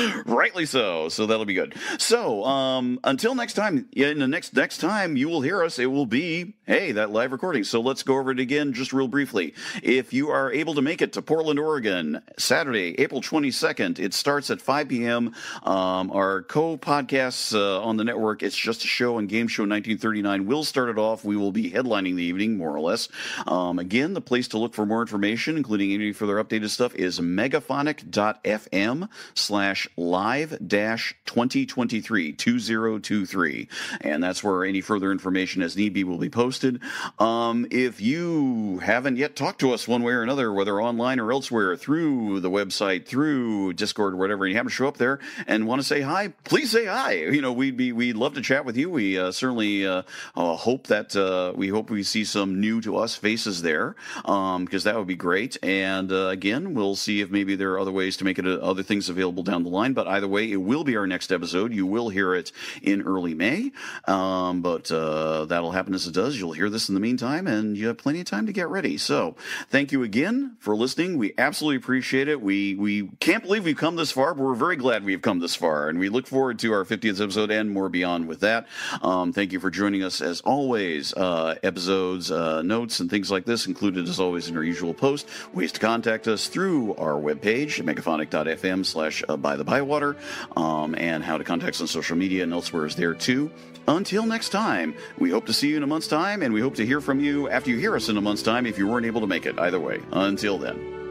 Rightly so. So that'll be good. So um, until next time, in the next next time you will hear us, it will be hey that live recording. So let's go over it again, just real briefly. If you are able to make it to Portland, Oregon, Saturday, April twenty second, it starts at five p.m. Um, our co podcasts uh, on the network, it's just a show and game show nineteen thirty nine will start it off. We will be headlining the evening, more or less. Um, again, the place to look for more information, including any further updated stuff, is megaphonic.fm slash live dash 2023 2023 and that's where any further information as need be will be posted um, if you haven't yet talked to us one way or another whether online or elsewhere through the website through discord or whatever and you happen to show up there and want to say hi please say hi. You know we'd be we'd love to chat with you. We uh, certainly uh, uh, hope that uh, we hope we see some new to us faces there because that would be great. And uh, again we'll see if maybe there are other ways to make it uh, other things available down the line. But either way it will be our next episode. You will hear it in early may. Um, but that'll happen as it does. You'll hear this in the meantime and you have plenty of time to get ready. So thank you again for listening. We absolutely appreciate it. We we can't believe we've come this far but we're very glad we've come this far and we look forward to our 50th episode and more beyond with that. Um, thank you for joining us as always. Uh, episodes uh, notes and things like this included as always in our usual post. Ways to contact us through our webpage megaphonic.fm slash uh, by the bywater. Um, and how to contact us on social media and elsewhere is there too. Until next time we hope to see you in a month's time and we hope to hear from you after you hear us in a month's time if you weren't able to make it. Either way until then